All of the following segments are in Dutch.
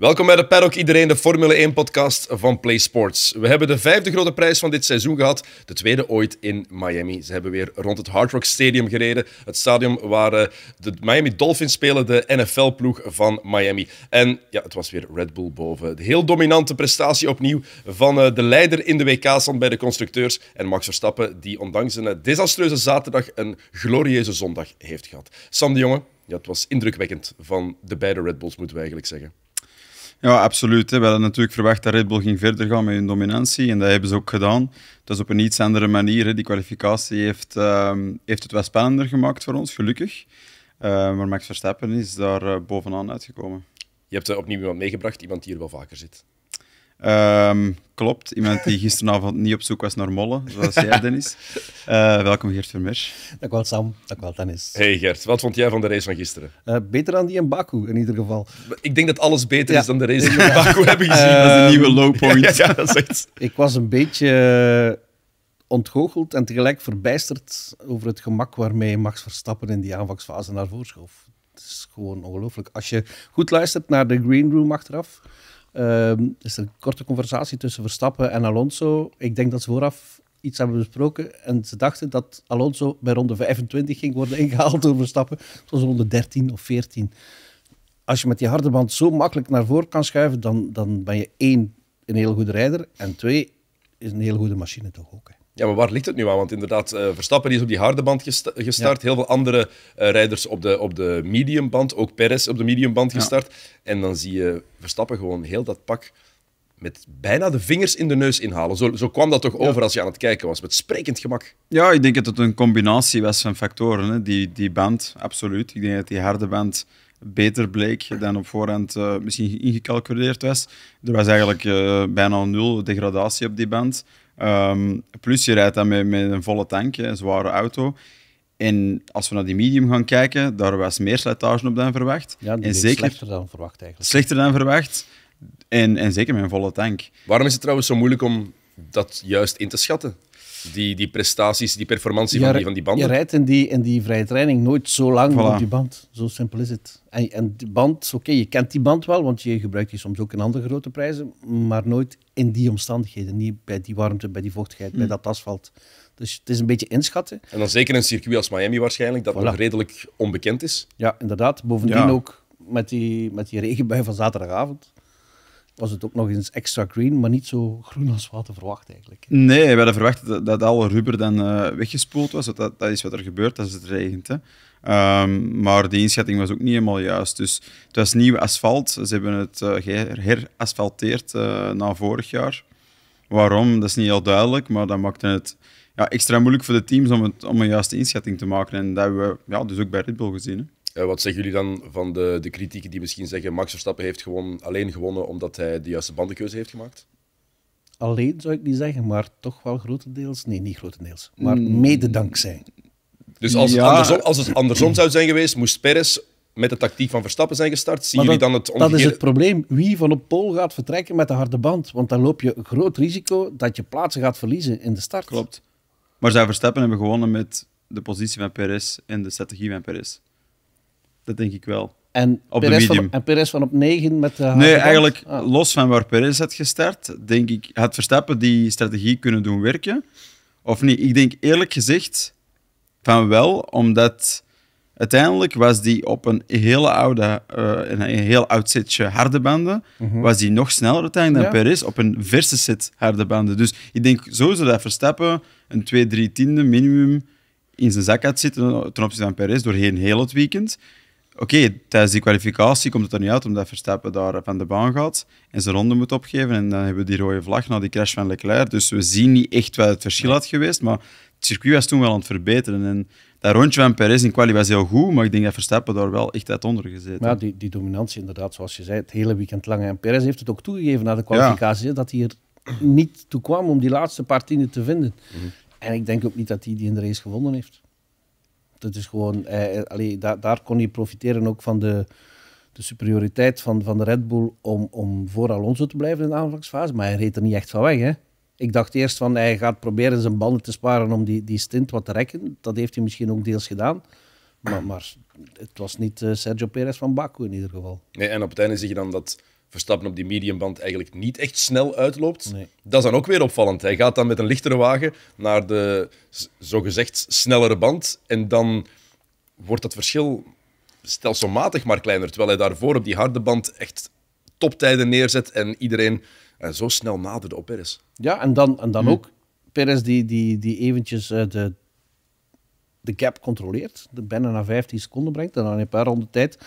Welkom bij de Paddock Iedereen, de Formule 1-podcast van Play Sports. We hebben de vijfde grote prijs van dit seizoen gehad, de tweede ooit in Miami. Ze hebben weer rond het Hard Rock Stadium gereden, het stadion waar eh, de Miami Dolphins spelen, de NFL-ploeg van Miami. En ja, het was weer Red Bull boven. De heel dominante prestatie opnieuw van eh, de leider in de WK-stand bij de constructeurs en Max Verstappen, die ondanks een eh, desastreuze zaterdag een glorieuze zondag heeft gehad. Sam de Jonge, ja, het was indrukwekkend van de beide Red Bulls, moeten we eigenlijk zeggen. Ja, absoluut. We hadden natuurlijk verwacht dat Red Bull ging verder gaan met hun dominantie. En dat hebben ze ook gedaan. Dat is op een iets andere manier. Die kwalificatie heeft, ehm, heeft het wat spannender gemaakt voor ons, gelukkig. Uh, maar Max Verstappen is daar uh, bovenaan uitgekomen. Je hebt uh, opnieuw iemand meegebracht, iemand die hier wel vaker zit. Um, klopt, iemand die gisteravond niet op zoek was naar mollen, zoals jij, Dennis. Uh, welkom, Gert Vermeers. Dank wel, Sam. Dank wel, Dennis. Hey Gert, wat vond jij van de race van gisteren? Uh, beter dan die in Baku, in ieder geval. Ik denk dat alles beter ja. is dan de race die we in Baku hebben gezien. Uh, dat is een nieuwe low point. Ja, ja, dat is echt... Ik was een beetje ontgoocheld en tegelijk verbijsterd over het gemak waarmee Max Verstappen in die aanvangsfase naar voren schoof. Het is gewoon ongelooflijk. Als je goed luistert naar de green room achteraf Um, is een korte conversatie tussen Verstappen en Alonso. Ik denk dat ze vooraf iets hebben besproken en ze dachten dat Alonso bij ronde 25 ging worden ingehaald door Verstappen. Het was ronde 13 of 14. Als je met die harde band zo makkelijk naar voren kan schuiven, dan, dan ben je één, een heel goede rijder en twee, is een heel goede machine toch ook. Hè. Ja, maar waar ligt het nu aan? Want inderdaad, uh, Verstappen is op die harde band gesta gestart. Ja. Heel veel andere uh, rijders op de, op de mediumband. Ook Perez op de mediumband gestart. Ja. En dan zie je Verstappen gewoon heel dat pak met bijna de vingers in de neus inhalen. Zo, zo kwam dat toch over ja. als je aan het kijken was, met sprekend gemak. Ja, ik denk dat het een combinatie was van factoren. Hè. Die, die band, absoluut. Ik denk dat die harde band beter bleek dan op voorhand uh, misschien ingecalculeerd was. Er was eigenlijk bijna nul degradatie op die band. Um, plus je rijdt dan met, met een volle tank, een zware auto. En als we naar die medium gaan kijken, daar was meer slijtage op dan verwacht. Ja, en zeker, slechter dan verwacht eigenlijk. Slechter dan verwacht. En, en zeker met een volle tank. Waarom is het trouwens zo moeilijk om dat juist in te schatten? Die, die prestaties, die performantie van, die, van die banden? Je rijdt in die, in die vrije training nooit zo lang voilà. op die band. Zo simpel is het. En, en die band, oké, okay, je kent die band wel, want je gebruikt die soms ook in andere grote prijzen, maar nooit in die omstandigheden. Niet bij die warmte, bij die vochtigheid, mm. bij dat asfalt. Dus het is een beetje inschatten. En dan zeker een circuit als Miami waarschijnlijk, dat voilà. nog redelijk onbekend is. Ja, inderdaad. Bovendien ja. ook met die, met die regenbui van zaterdagavond was het ook nog eens extra green, maar niet zo groen als we hadden verwacht eigenlijk. Nee, we hadden verwacht dat, alle rubber dan uh, weggespoeld was. Dat, dat is wat er gebeurt als het regent. Hè. Um, maar die inschatting was ook niet helemaal juist. Dus het was nieuw asfalt. Ze hebben het uh, herasfalteerd uh, na vorig jaar. Waarom? Dat is niet heel duidelijk, maar dat maakte het ja, extra moeilijk voor de teams om, om een juiste inschatting te maken. En dat hebben we ja, dus ook bij Red Bull gezien. Uh, wat zeggen jullie dan van de, de kritieken die misschien zeggen Max Verstappen heeft gewoon alleen gewonnen omdat hij de juiste bandenkeuze heeft gemaakt? Alleen zou ik niet zeggen, maar toch wel grotendeels. Nee, niet grotendeels, maar mm. mede dankzij. Dus als, ja. het andersom, als het andersom zou zijn geweest, moest Perez met de tactiek van Verstappen zijn gestart. Zien jullie dan het omgekeerde? Dat is het probleem. Wie van op pol gaat vertrekken met de harde band? Want dan loop je een groot risico dat je plaatsen gaat verliezen in de start. Klopt. Maar zij Verstappen hebben gewonnen met de positie van Perez en de strategie van Perez. Dat denk ik wel. En op Perez, de medium. Van, en Perez van op 9 met de Nee, eigenlijk ah. los van waar Perez had gestart, denk ik, had Verstappen die strategie kunnen doen werken. Of niet? Ik denk eerlijk gezegd van wel, omdat uiteindelijk was die op een hele oude, uh, een heel oud setje harde banden, mm -hmm. was die nog sneller uiteindelijk dan ja. Perez op een verse set harde banden. Dus ik denk sowieso dat Verstappen een 2, 3 tiende minimum in zijn zak had zitten ten opzichte van Perez doorheen heel het weekend. Oké, okay, tijdens die kwalificatie komt het er niet uit omdat Verstappen daar van de baan gaat en zijn ronde moet opgeven. En dan hebben we die rode vlag na die crash van Leclerc. Dus we zien niet echt wat het verschil had geweest. Maar het circuit was toen wel aan het verbeteren. En dat rondje van Perez in quali was heel goed, maar ik denk dat Verstappen daar wel echt uit onder gezeten. Ja, die, die dominantie inderdaad, zoals je zei, het hele weekend lang. En Perez heeft het ook toegegeven na de kwalificatie, ja. dat hij er niet toe kwam om die laatste paar tienden te vinden. Mm -hmm. En ik denk ook niet dat hij die in de race gewonnen heeft. Dat is gewoon, eh, allee, daar, daar kon hij profiteren ook van de, de superioriteit van, van de Red Bull om, om voor Alonso te blijven in de aanvangsfase. Maar hij reed er niet echt van weg. Hè? Ik dacht eerst van hij gaat proberen zijn banden te sparen om die, die stint wat te rekken. Dat heeft hij misschien ook deels gedaan. Maar, maar het was niet uh, Sergio Perez van Baku in ieder geval. Nee, en op het einde zie je dan dat Verstappen op die mediumband eigenlijk niet echt snel uitloopt. Nee. Dat is dan ook weer opvallend. Hij gaat dan met een lichtere wagen naar de zogezegd snellere band. En dan wordt dat verschil stelselmatig maar kleiner. Terwijl hij daarvoor op die harde band echt toptijden neerzet en iedereen eh, zo snel naderde op Perez. Ja, en dan, en dan ook Perez die, die, die eventjes eh, de, de gap controleert, de bijna naar 15 seconden brengt, en dan in een paar ronden tijd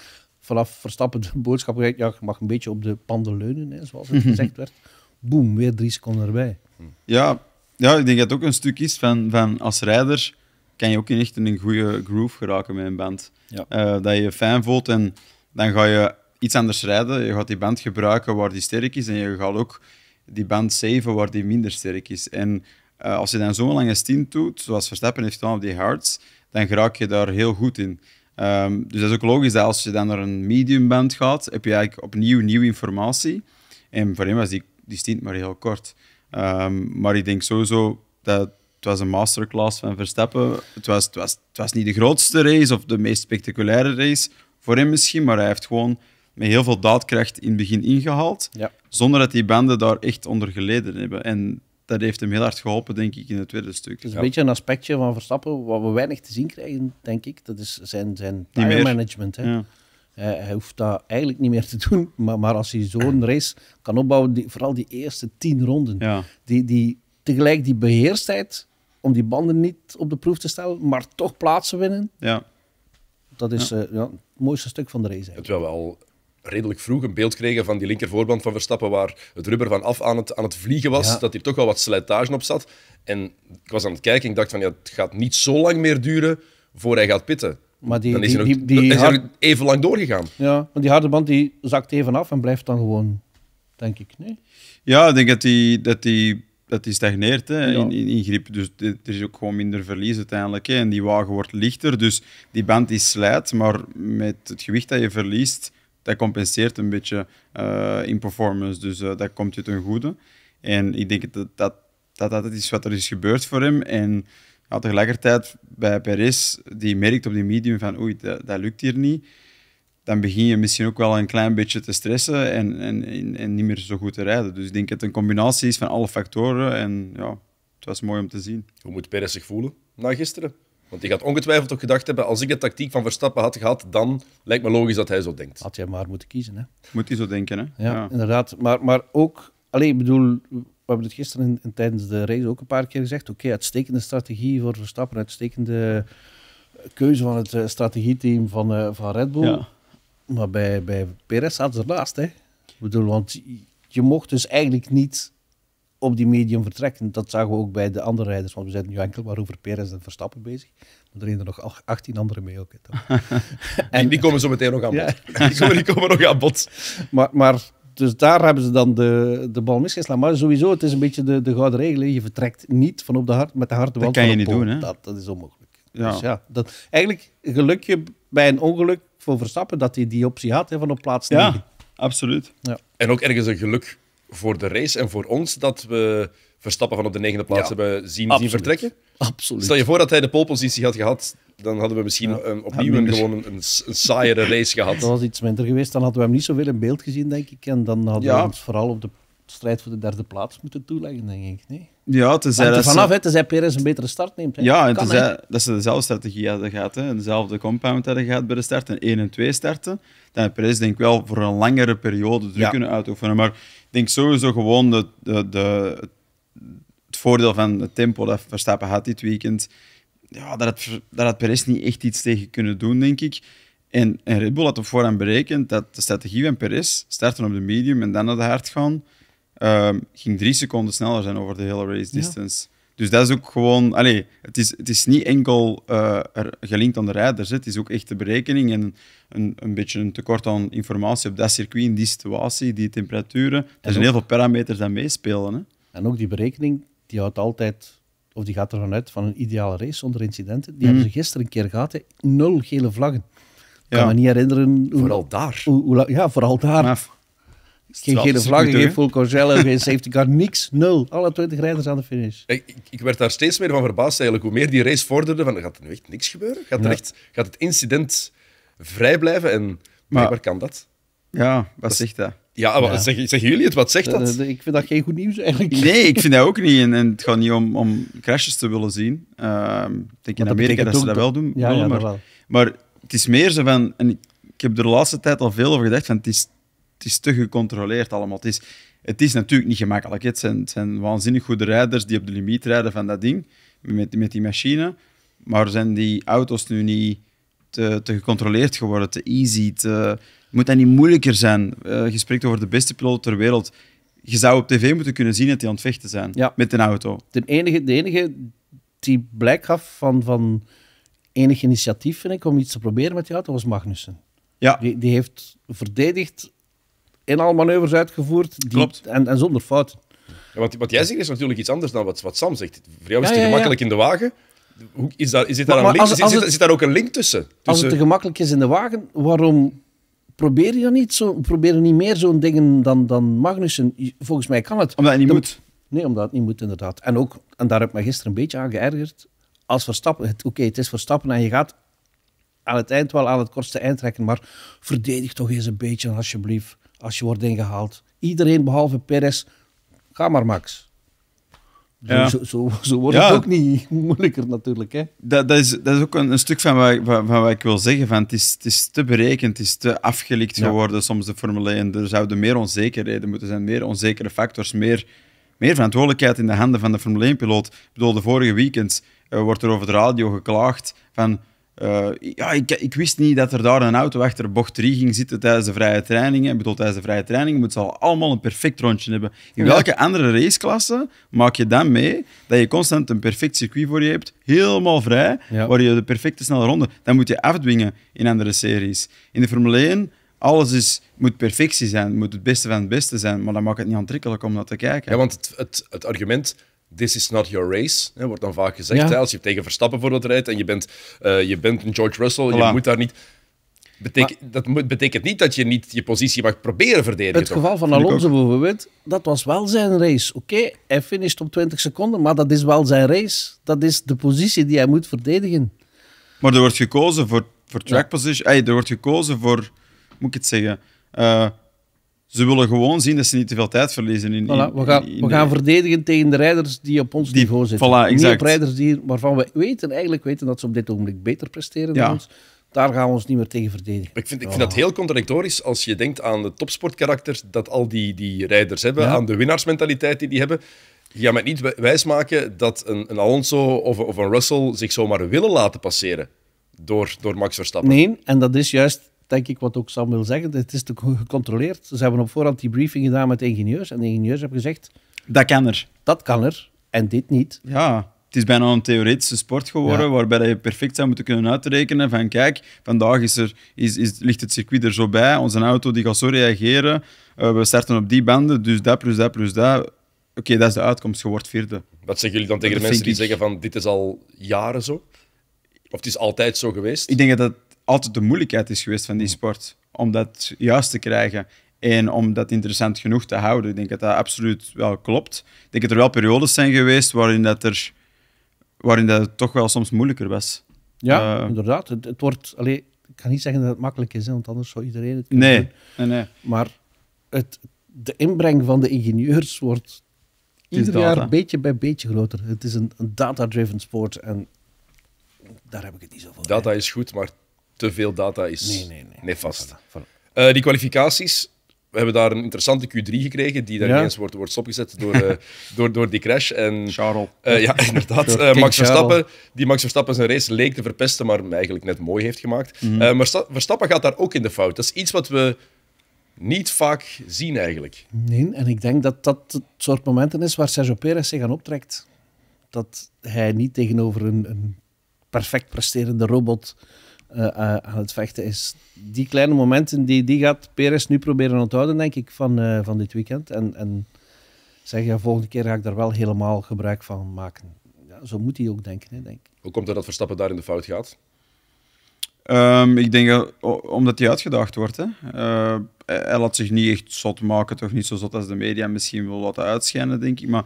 vanaf Verstappen de boodschap krijgt, ja, je mag een beetje op de panden leunen, hè, zoals het gezegd werd. Boom, weer drie seconden erbij. Ja, ja, ik denk dat het ook een stuk is van, van als rijder kan je ook in echt in een goede groove geraken met een band. Ja. Eh, dat je je fijn voelt en dan ga je iets anders rijden. Je gaat die band gebruiken waar die sterk is en je gaat ook die band saven waar die minder sterk is. En eh, als je dan zo'n lange stint doet, zoals Verstappen heeft gedaan op die hards, dan raak je daar heel goed in. Ehm, dus dat is ook logisch dat als je dan naar een medium band gaat, heb je eigenlijk opnieuw nieuwe informatie. En voor hem was die, die stint maar heel kort. Ehm, maar ik denk sowieso dat het was een masterclass van Verstappen. Het was, het, was, het was niet de grootste race of de meest spectaculaire race voor hem misschien, maar hij heeft gewoon met heel veel daadkracht in het begin ingehaald, Ja. zonder dat die banden daar echt onder geleden hebben. En dat heeft hem heel hard geholpen, denk ik, in het tweede stuk. Het is een beetje een aspectje van Verstappen wat we weinig te zien krijgen, denk ik. Dat is zijn, zijn tire management. Hè. Ja. Hij, hij hoeft dat eigenlijk niet meer te doen, maar, maar als hij zo'n race kan opbouwen, die, vooral die eerste tien ronden, Ja. die, die, tegelijk die beheerstheid om die banden niet op de proef te stellen, maar toch plaatsen winnen, Ja. dat is eh, ja, het mooiste stuk van de race. eigenlijk. Terwijl we al redelijk vroeg een beeld kregen van die linkervoorband van Verstappen, waar het rubber van af aan het, aan het vliegen was, Ja. dat hier toch wel wat slijtage op zat. En ik was aan het kijken en ik dacht van, ja, het gaat niet zo lang meer duren voor hij gaat pitten. Maar die, Dan is die, hij nog, die, die is hij hard- nog even lang doorgegaan. ja, maar die harde band die zakt even af en blijft dan gewoon, denk ik. Nee? Ja, ik denk dat die, dat die, dat die stagneert hè, Ja. in, in, in grip. Dus er is ook gewoon minder verlies uiteindelijk. Hè. En die wagen wordt lichter, dus die band die slijt. Maar met het gewicht dat je verliest, dat compenseert een beetje eh, in performance. Dus eh, dat komt je ten goede. En ik denk dat dat, dat, dat is wat er is gebeurd voor hem. En tegelijkertijd bij Perez, die merkt op die medium van oei, dat, dat lukt hier niet dan begin je misschien ook wel een klein beetje te stressen en, en, en, en niet meer zo goed te rijden. Dus ik denk dat het een combinatie is van alle factoren. En ja, het was mooi om te zien. Hoe moet Perez zich voelen na gisteren? Want die gaat ongetwijfeld ook gedacht hebben, als ik de tactiek van Verstappen had gehad, dan lijkt me logisch dat hij zo denkt. Had jij maar moeten kiezen. Hè? Moet hij zo denken, hè? Ja, inderdaad. Maar, maar ook, alleen, ik bedoel, we hebben het gisteren in, in- tijdens de race ook een paar keer gezegd. Oké, uitstekende strategie voor Verstappen, uitstekende keuze van het eh, strategieteam van, eh, van Red Bull. Ja. Maar bij, bij Perez zaten ze ernaast. Hè? Ik bedoel, want je- je mocht dus eigenlijk niet op die medium vertrekken. Dat zagen we ook bij de andere rijders, want we zijn nu enkel maar over Perez en Verstappen bezig. Maar er reden er nog ach- 18 anderen mee ook. Hè? En die komen zo meteen nog aan Ja. bod. Die, komen, die komen nog aan bod. Maar, maar dus daar hebben ze dan de, de bal misgeslagen. Maar sowieso, het is een beetje de, de gouden regel. hè. Je vertrekt niet van op de hart, met de harde wand kan van je niet doen, hè? Dat, dat is onmogelijk. Ja. Dus ja, dat, eigenlijk een gelukje bij een ongeluk voor Verstappen dat hij die optie had hè, van op plaats 9. Ja, absoluut. En ook ergens een geluk voor de race en voor ons dat we Verstappen van op de negende plaats Ja, hebben zien, zien vertrekken. Absoluut. Stel je voor dat hij de polepositie had gehad, dan hadden we misschien een, opnieuw een, gewoon een, een, saaiere race Dat gehad. was iets minder geweest. Dan hadden we hem niet zoveel in beeld gezien, denk ik. En dan hadden Ja. we ons vooral op de strijd voor de derde plaats moeten toeleggen, denk ik. Nee? Ja, tenzij dat vanaf, ze, tenzij Perez een betere start neemt. Hè. ja, en Kan, tenzij hè. dat ze dezelfde strategie hadden gehad. Hè. Dezelfde compound hadden gehad bij de start. En 1 en 2 starten. Dan had Perez denk ik wel voor een langere periode druk Ja. kunnen uitoefenen. Maar ik denk sowieso gewoon de, de, de, het voordeel van het tempo dat Verstappen had dit weekend. Ja, daar had, daar had Perez niet echt iets tegen kunnen doen, denk ik. En, en Red Bull had op voorhand berekend dat de strategie van Perez, starten op de medium en dan naar de hard gaan, ehm, ging drie seconden sneller zijn over de hele race Ja. distance. Dus dat is ook gewoon... Allee, het, is, het is niet enkel eh, er- gelinkt aan de rijders. Het is ook echt de berekening en een, een beetje een tekort aan informatie op dat circuit, in die situatie, die temperaturen. Er zijn ook- heel veel parameters die meespelen. Hè. En ook die berekening, die houdt altijd, of die gaat ervan uit van een ideale race zonder incidenten. Die hebben ze gisteren een keer gehad. Hè. Nul gele vlaggen. Ik kan Ja. me niet herinneren. Hoe, Vooral daar. hoe, ja, vooral daar. Maar geen gele vlaggen, geen Courgelle, geen safety car, niks. Nul. Alle 20 rijders aan de finish. Ik, ik- ik werd daar steeds meer van verbaasd eigenlijk. Hoe meer die race vorderde, van, gaat er nu echt niks gebeuren? Gaat, er Ja. echt, gaat het incident vrij blijven? En blijkbaar kan dat. ja, wat zegt dat? Ja. Zeg, zeggen jullie het? Wat zegt dat? Eh, ik vind dat geen goed nieuws eigenlijk. Nee, ik vind dat ook niet. En, en het gaat niet om, om crashes te willen zien. Ehm, ik denk in dat Amerika dat ze dat wel doen. Ja, willen, ja maar, dat wel. maar het is meer zo van... En ik, ik heb er de laatste tijd al veel over gedacht, van het is, het is te gecontroleerd allemaal. Het is, het is natuurlijk niet gemakkelijk. Het zijn, het zijn waanzinnig goede rijders die op de limiet rijden van dat ding, met, met die machine. Maar zijn die auto's nu niet te, te gecontroleerd geworden, te easy? Te, moet dat niet moeilijker zijn? Eh, je spreekt over de beste piloot ter wereld. Je zou op tv moeten kunnen zien dat die aan het vechten zijn Ja. met een auto. De enige, de enige die blijk gaf van, van enig initiatief, vind ik, om iets te proberen met die auto, was Magnussen. Ja, Die, die heeft verdedigd, in al manoeuvres uitgevoerd, die, Klopt. En, en zonder fouten. Ja, want wat jij zegt is natuurlijk iets anders dan wat, wat Sam zegt. Voor jou is het te ja, ja. gemakkelijk in de wagen. Hoe, is daar, is dit daar Maar- een link, zit, zit- het- zit daar ook een link tussen? Als het Tussen- te gemakkelijk is in de wagen, waarom probeer je dan niet zo, probeer je niet meer zo'n dingen dan, dan Magnussen? Volgens mij kan het. omdat het niet moet. Nee, omdat het niet moet, inderdaad. En ook, en daar heb ik me gisteren een beetje aan geërgerd, als Verstappen, het- oké, het is Verstappen en je gaat aan het eind wel aan het kortste eind trekken, maar verdedig toch eens een beetje, alsjeblieft, als je wordt ingehaald. Iedereen behalve Perez, ga maar Max. Zo, Ja. zo, zo, zo wordt Ja. het ook niet moeilijker natuurlijk. Hè? Dat, dat, is, dat is ook een, een stuk van wat, ik- van, van wat ik wil zeggen. Van, het, is, het is te berekend, het is te afgelikt Ja. geworden, soms de Formule 1. Er zouden meer onzekerheden moeten zijn, meer onzekere factors, meer, meer verantwoordelijkheid in de handen van de Formule 1-piloot. Ik bedoel, de vorige weekends eh, wordt er over de radio geklaagd van... eh, ja, ik, ik wist niet dat er daar een auto achter bocht 3 ging zitten tijdens de vrije trainingen. Ik bedoel, tijdens de vrije trainingen moeten ze al allemaal een perfect rondje hebben. In Ja. welke andere raceklasse maak je dan mee dat je constant een perfect circuit voor je hebt, helemaal vrij, Ja. waar je de perfecte snelle ronde... Dan moet je afdwingen in andere series. In de Formule 1, alles is, moet perfectie zijn, moet het beste van het beste zijn, maar dat maakt het niet aantrekkelijk om naar te kijken. Ja, want het, het, het argument, this is not your race, hè, wordt dan vaak gezegd. Ja. Hè, als je tegen Verstappen bijvoorbeeld rijdt en je bent, eh, je bent een George Russell, je moet daar niet... Betek, dat moet, betekent niet dat je niet je positie mag proberen verdedigen. Het toch? geval van Alonso bijvoorbeeld, dat was wel zijn race. Oké, hij finisht op 20 seconden, maar dat is wel zijn race. Dat is de positie die hij moet verdedigen. Maar er wordt gekozen voor, voor track position. Ey, er wordt gekozen voor, hoe moet ik het zeggen? Eh, ze willen gewoon zien dat ze niet te veel tijd verliezen. In, Voilà, in- we gaan, in we de- gaan verdedigen tegen de rijders die op ons Die- niveau zitten. voilà, Niet exact. op rijders die, waarvan we weten, eigenlijk weten dat ze op dit ogenblik beter presteren Ja. dan ons. Daar gaan we ons niet meer tegen verdedigen. Ik vind, ik vind dat heel contradictorisch als je denkt aan de topsportkarakters dat al die, die rijders hebben, Ja. aan de winnaarsmentaliteit die die hebben. Je gaat mij niet wij- wijsmaken dat een, een Alonso of, of een Russell zich zomaar willen laten passeren door, door Max Verstappen. Nee, en dat is juist, denk ik, wat ook Sam wil zeggen. Het is te gecontroleerd. Ze hebben op voorhand die briefing gedaan met de ingenieurs. En de ingenieurs hebben gezegd, Dat kan er. dat kan er en dit niet. Ja, het is bijna een theoretische sport geworden, Ja. waarbij je perfect zou moeten kunnen uitrekenen van kijk, vandaag is er, is, is, ligt het circuit er zo bij, onze auto die gaat zo reageren, eh, we starten op die banden, dus dat plus dat plus dat. Oké, dat is de uitkomst, je wordt vierde. Wat zeggen jullie dan tegen de mensen die ik- zeggen van dit is al jaren zo? Of het is altijd zo geweest? Ik denk dat altijd de moeilijkheid is geweest van die sport, om dat juist te krijgen en om dat interessant genoeg te houden. Ik denk dat dat absoluut wel klopt. Ik denk dat er wel periodes zijn geweest waarin dat er waarin dat het toch wel soms moeilijker was. Ja, Eh, inderdaad. Het, het wordt, allee, ik kan niet zeggen dat het makkelijk is, hè, want anders zou iedereen het kunnen Nee, doen. nee, nee. Maar het, de inbreng van de ingenieurs wordt ieder data. jaar beetje bij beetje groter. Het is een, een data-driven sport en daar heb ik het niet zo van. Data is goed, maar te veel data is Nee, nee, nee. nefast. Voilà, voilà. Eh, die kwalificaties, we hebben daar een interessante Q3 gekregen, die daar Ja. ineens wordt, wordt stopgezet door, eh, door, door die crash. En, Charles. eh, ja, inderdaad. Eh, Max Charles. Verstappen, die Max Verstappen zijn race leek te verpesten, maar hem eigenlijk net mooi heeft gemaakt. Mhm. Eh, maar Sta- Verstappen gaat daar ook in de fout. Dat is iets wat we niet vaak zien eigenlijk. Nee, en ik denk dat dat het soort momenten is waar Sergio Perez zich aan optrekt. Dat hij niet tegenover een, een perfect presterende robot eh, eh, aan het vechten is. Die kleine momenten, die, die gaat Perez nu proberen onthouden, denk ik, van, eh, van dit weekend. En, en zeg, ja, volgende keer ga ik daar wel helemaal gebruik van maken. Ja, zo moet hij ook denken, hè, denk ik. Hoe komt het dat Verstappen daar in de fout gaat? Ehm, ik denk dat, omdat hij uitgedaagd wordt. Hè. Eh, hij hij laat zich niet echt zot maken, toch niet zo zot als de media misschien wil laten uitschijnen, denk ik. Maar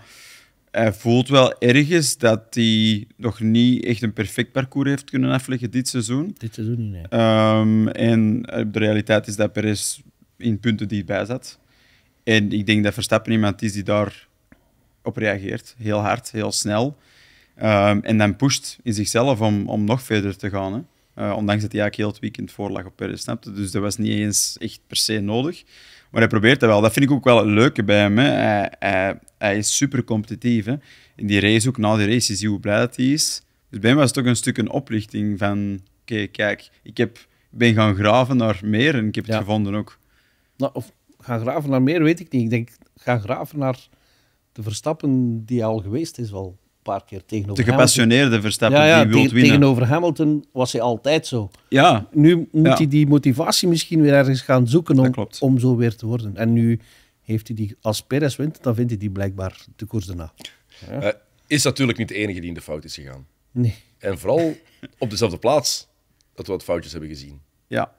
hij voelt wel ergens dat hij nog niet echt een perfect parcours heeft kunnen afleggen dit seizoen. Dit te doen niet, nee. Ehm, en eh, de realiteit is dat Perez in punten dichtbij zat. En ik denk dat Verstappen iemand is die daar op reageert. Heel hard, heel snel. Ehm, en dan pusht in zichzelf om, om nog verder te gaan. Hè. Uh, ondanks dat hij eigenlijk heel het weekend voorlag op Perez, snapte. Dus dat was niet eens echt per se nodig. Maar hij probeert dat wel. Dat vind ik ook wel het leuke bij hem. Hè. Hij, hij, hij, is super competitief. Hè. In die race ook, na die race, zie je hoe blij dat hij is. Dus bij hem was het toch een stuk een oplichting van... Oké, kijk, ik heb, ben gaan graven naar meer en ik heb het gevonden ook. Nou, of gaan graven naar meer, weet ik niet. Ik denk, gaan graven naar de Verstappen die al geweest is wel paar keer tegenover De gepassioneerde Verstappen ja, ja, die wil winnen. Tegenover Hamilton was hij altijd zo. Ja. Nu moet hij die motivatie misschien weer ergens gaan zoeken om, om zo weer te worden. En nu heeft hij die, als Perez wint, dan vindt hij die blijkbaar de koers daarna. Ja. Uh, is natuurlijk niet de enige die in de fout is gegaan. Nee. En vooral op dezelfde plaats dat we wat foutjes hebben gezien. Ja,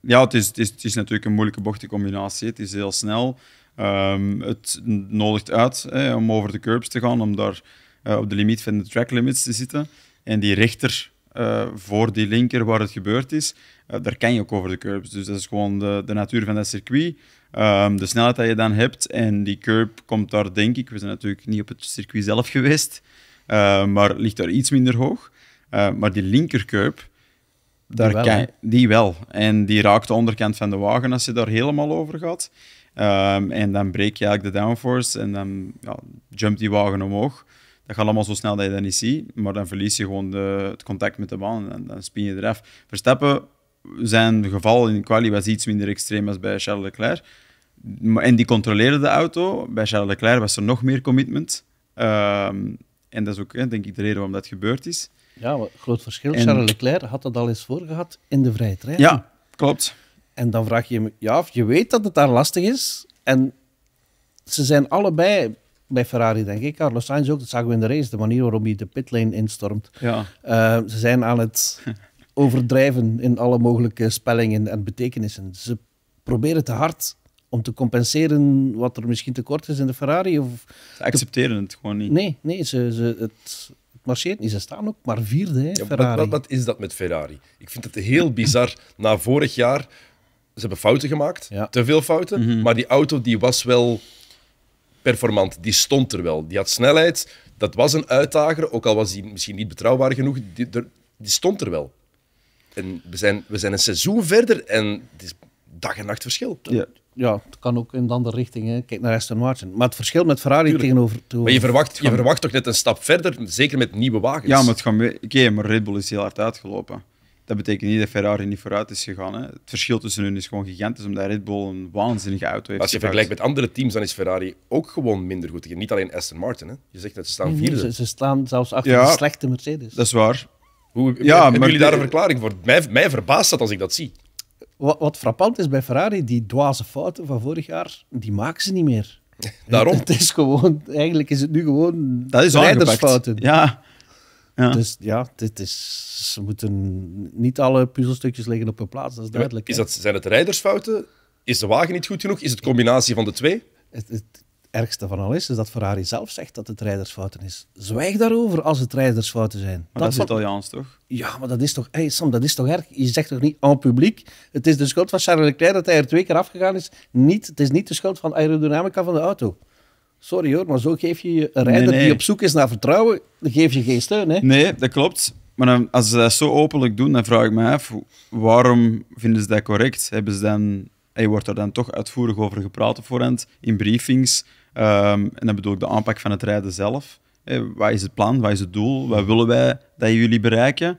ja het, is, het, is, het is natuurlijk een moeilijke bochtencombinatie. Het is heel snel. Um, het nodigt uit hè, om over de curbs te gaan, om daar uh, op de limiet van de track limits te zitten. En die rechter uh, voor die linker waar het gebeurd is, uh, daar kan je ook over de curbs. Dus dat is gewoon de, de natuur van dat circuit. Um, de snelheid die je dan hebt en die curb komt daar, denk ik, we zijn natuurlijk niet op het circuit zelf geweest, maar ligt daar iets minder hoog. maar die linker curb, daar die wel, kan, die wel. En die raakt de onderkant van de wagen als je daar helemaal over gaat. Um, en dan breek je eigenlijk de downforce en dan ja, jumpt die wagen omhoog. Dat gaat allemaal zo snel dat je dat niet ziet, maar dan verlies je gewoon de, het contact met de baan en dan spin je eraf. Verstappen, zijn geval in quali was iets minder extreem als bij Charles Leclerc. En die controleerde de auto. Bij Charles Leclerc was er nog meer commitment. Um, en dat is ook denk ik de reden waarom dat gebeurd is. Ja, groot verschil. Charles Leclerc had dat al eens voor gehad in de vrije trein. Ja, klopt. En dan vraag je je ja, of je weet dat het daar lastig is. En ze zijn allebei bij Ferrari, denk ik. Carlos Sainz ook, dat zagen we in de race, de manier waarop hij de pitlane instormt. Ja. Uh, ze zijn aan het overdrijven in alle mogelijke spellingen en betekenissen. Ze proberen te hard om te compenseren wat er misschien tekort is in de Ferrari. Of ze accepteren het gewoon niet. Nee, nee ze, ze, het, marcheert niet. Ze staan ook maar vierde, hè, Ferrari. wat, wat, is dat met Ferrari? Ik vind het heel bizar. Na vorig jaar, ze hebben fouten gemaakt, ja. te veel fouten, mm -hmm. maar die auto die was wel performant. Die stond er wel. Die had snelheid. Dat was een uitdager, ook al was die misschien niet betrouwbaar genoeg. Die, die stond er wel. En we zijn, we zijn een seizoen verder en het is dag en nacht verschil. Ja, ja het kan ook in de andere richting. Hè. Kijk naar Aston Martin. Maar het verschil met Ferrari tegenover... Maar je verwacht, je verwacht toch net een stap verder, zeker met nieuwe wagens? Ja, maar het gaat... Oké, okay, maar Red Bull is heel hard uitgelopen. Dat betekent niet dat Ferrari niet vooruit is gegaan. Hè. Het verschil tussen hun is gewoon gigantisch, omdat Red Bull een waanzinnige auto heeft. Als je vergelijkt met andere teams, dan is Ferrari ook gewoon minder goed. Niet alleen Aston Martin. Hè. Je zegt dat ze staan vierde. Ze, ze, staan zelfs achter ja, de slechte Mercedes. Dat is waar. Hoe, ja, hebben jullie daar een verklaring voor? Mij, mij verbaast dat als ik dat zie. Wat, wat frappant is bij Ferrari, die dwaze fouten van vorig jaar, die maken ze niet meer. Daarom. Het is gewoon, eigenlijk is het nu gewoon dat is rijdersfouten. Ja, ja. Dus ja, dit is, ze moeten niet alle puzzelstukjes liggen op hun plaats, dat is duidelijk. Is dat, zijn het rijdersfouten? Is de wagen niet goed genoeg? Is het combinatie van de twee? Het, het ergste van al is, is dat Ferrari zelf zegt dat het rijdersfouten is. Zwijg daarover als het rijdersfouten zijn. Maar dat, is Italiaans, toch? Ja, maar dat is toch... Hey Sam, dat is toch erg? Je zegt toch niet aan publiek, het is de schuld van Charles Leclerc dat hij er twee keer afgegaan is. Niet, het is niet de schuld van aerodynamica van de auto. Sorry hoor, maar zo geef je een rijder die op zoek is naar vertrouwen, dan geef je geen steun. Hè? Nee, dat klopt. Maar als ze dat zo openlijk doen, dan vraag ik me af, waarom vinden ze dat correct? Hebben ze dan, hey, wordt er dan toch uitvoerig over gepraat op voorhand, in briefings? Um, en dan bedoel ik de aanpak van het rijden zelf. Hey, wat is het plan? Wat is het doel? Wat willen wij dat jullie bereiken?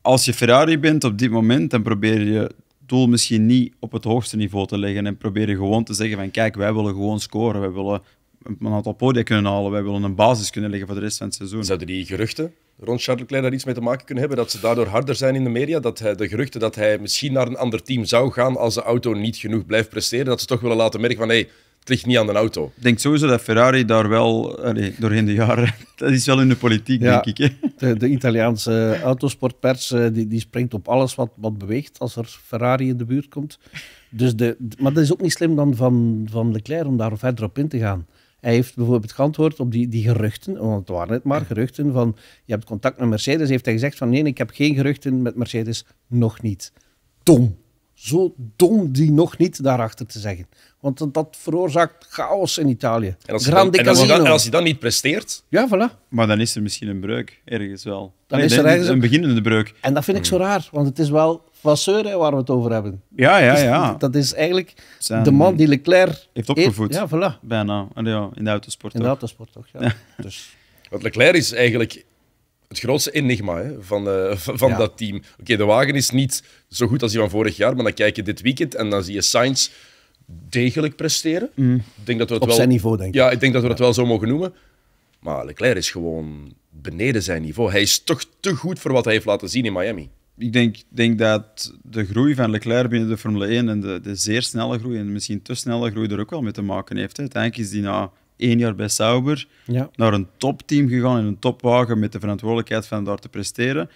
Als je Ferrari bent op dit moment, dan probeer je doel misschien niet op het hoogste niveau te leggen en probeer je gewoon te zeggen van kijk, wij willen gewoon scoren, wij willen een aantal podia kunnen halen. Wij willen een basis kunnen leggen voor de rest van het seizoen. Zouden die geruchten rond Charles Leclerc daar iets mee te maken kunnen hebben? Dat ze daardoor harder zijn in de media? Dat hij, de geruchten dat hij misschien naar een ander team zou gaan als de auto niet genoeg blijft presteren? Dat ze toch willen laten merken van hey, het ligt niet aan de auto. Ik denk sowieso dat Ferrari daar wel, allee, doorheen de jaren, dat is wel in de politiek, denk ik. Hè? De, de, Italiaanse autosportpers eh, die, die springt op alles wat, wat beweegt als er Ferrari in de buurt komt. Dus de, maar dat is ook niet slim dan van, van Leclerc om daar verder op in te gaan. Hij heeft bijvoorbeeld geantwoord op die, die geruchten, want het waren het maar geruchten van je hebt contact met Mercedes. Heeft hij gezegd van nee, ik heb geen geruchten met Mercedes, nog niet. Dom. Zo dom die nog niet daarachter te zeggen. Want dat- veroorzaakt chaos in Italië. En als, je Grande dan, en, als dan, en als je dan niet presteert, Ja, voilà. Maar dan is er misschien een breuk, ergens wel. Dan Nee, is er ergens een beginnende breuk. En dat vind ik zo raar, want het is wel Vasseur hè, waar we het over hebben. Ja, ja, Dus ja. Dat is eigenlijk Zijn- de man die Leclerc Heeft opgevoed. Ja, voilà. Bijna. En ja, in de autosport In de autosport toch? Ja. Dus, Want Leclerc is eigenlijk het grootste enigma hè, van, eh, van Ja. dat team. Oké, de wagen is niet zo goed als die van vorig jaar, maar dan kijk je dit weekend en dan zie je Sainz degelijk presteren. Ik denk dat we het op wel, zijn niveau, denk ik. Ja, ik denk dat we dat wel zo mogen noemen. Maar Leclerc is gewoon beneden zijn niveau. Hij is toch te goed voor wat hij heeft laten zien in Miami. Ik denk, denk dat de groei van Leclerc binnen de Formule 1 en de, de zeer snelle groei, en misschien te snelle groei, er ook wel mee te maken heeft. Hè. Uiteindelijk is die na één jaar bij Sauber Ja. naar een topteam gegaan in een topwagen met de verantwoordelijkheid van daar te presteren.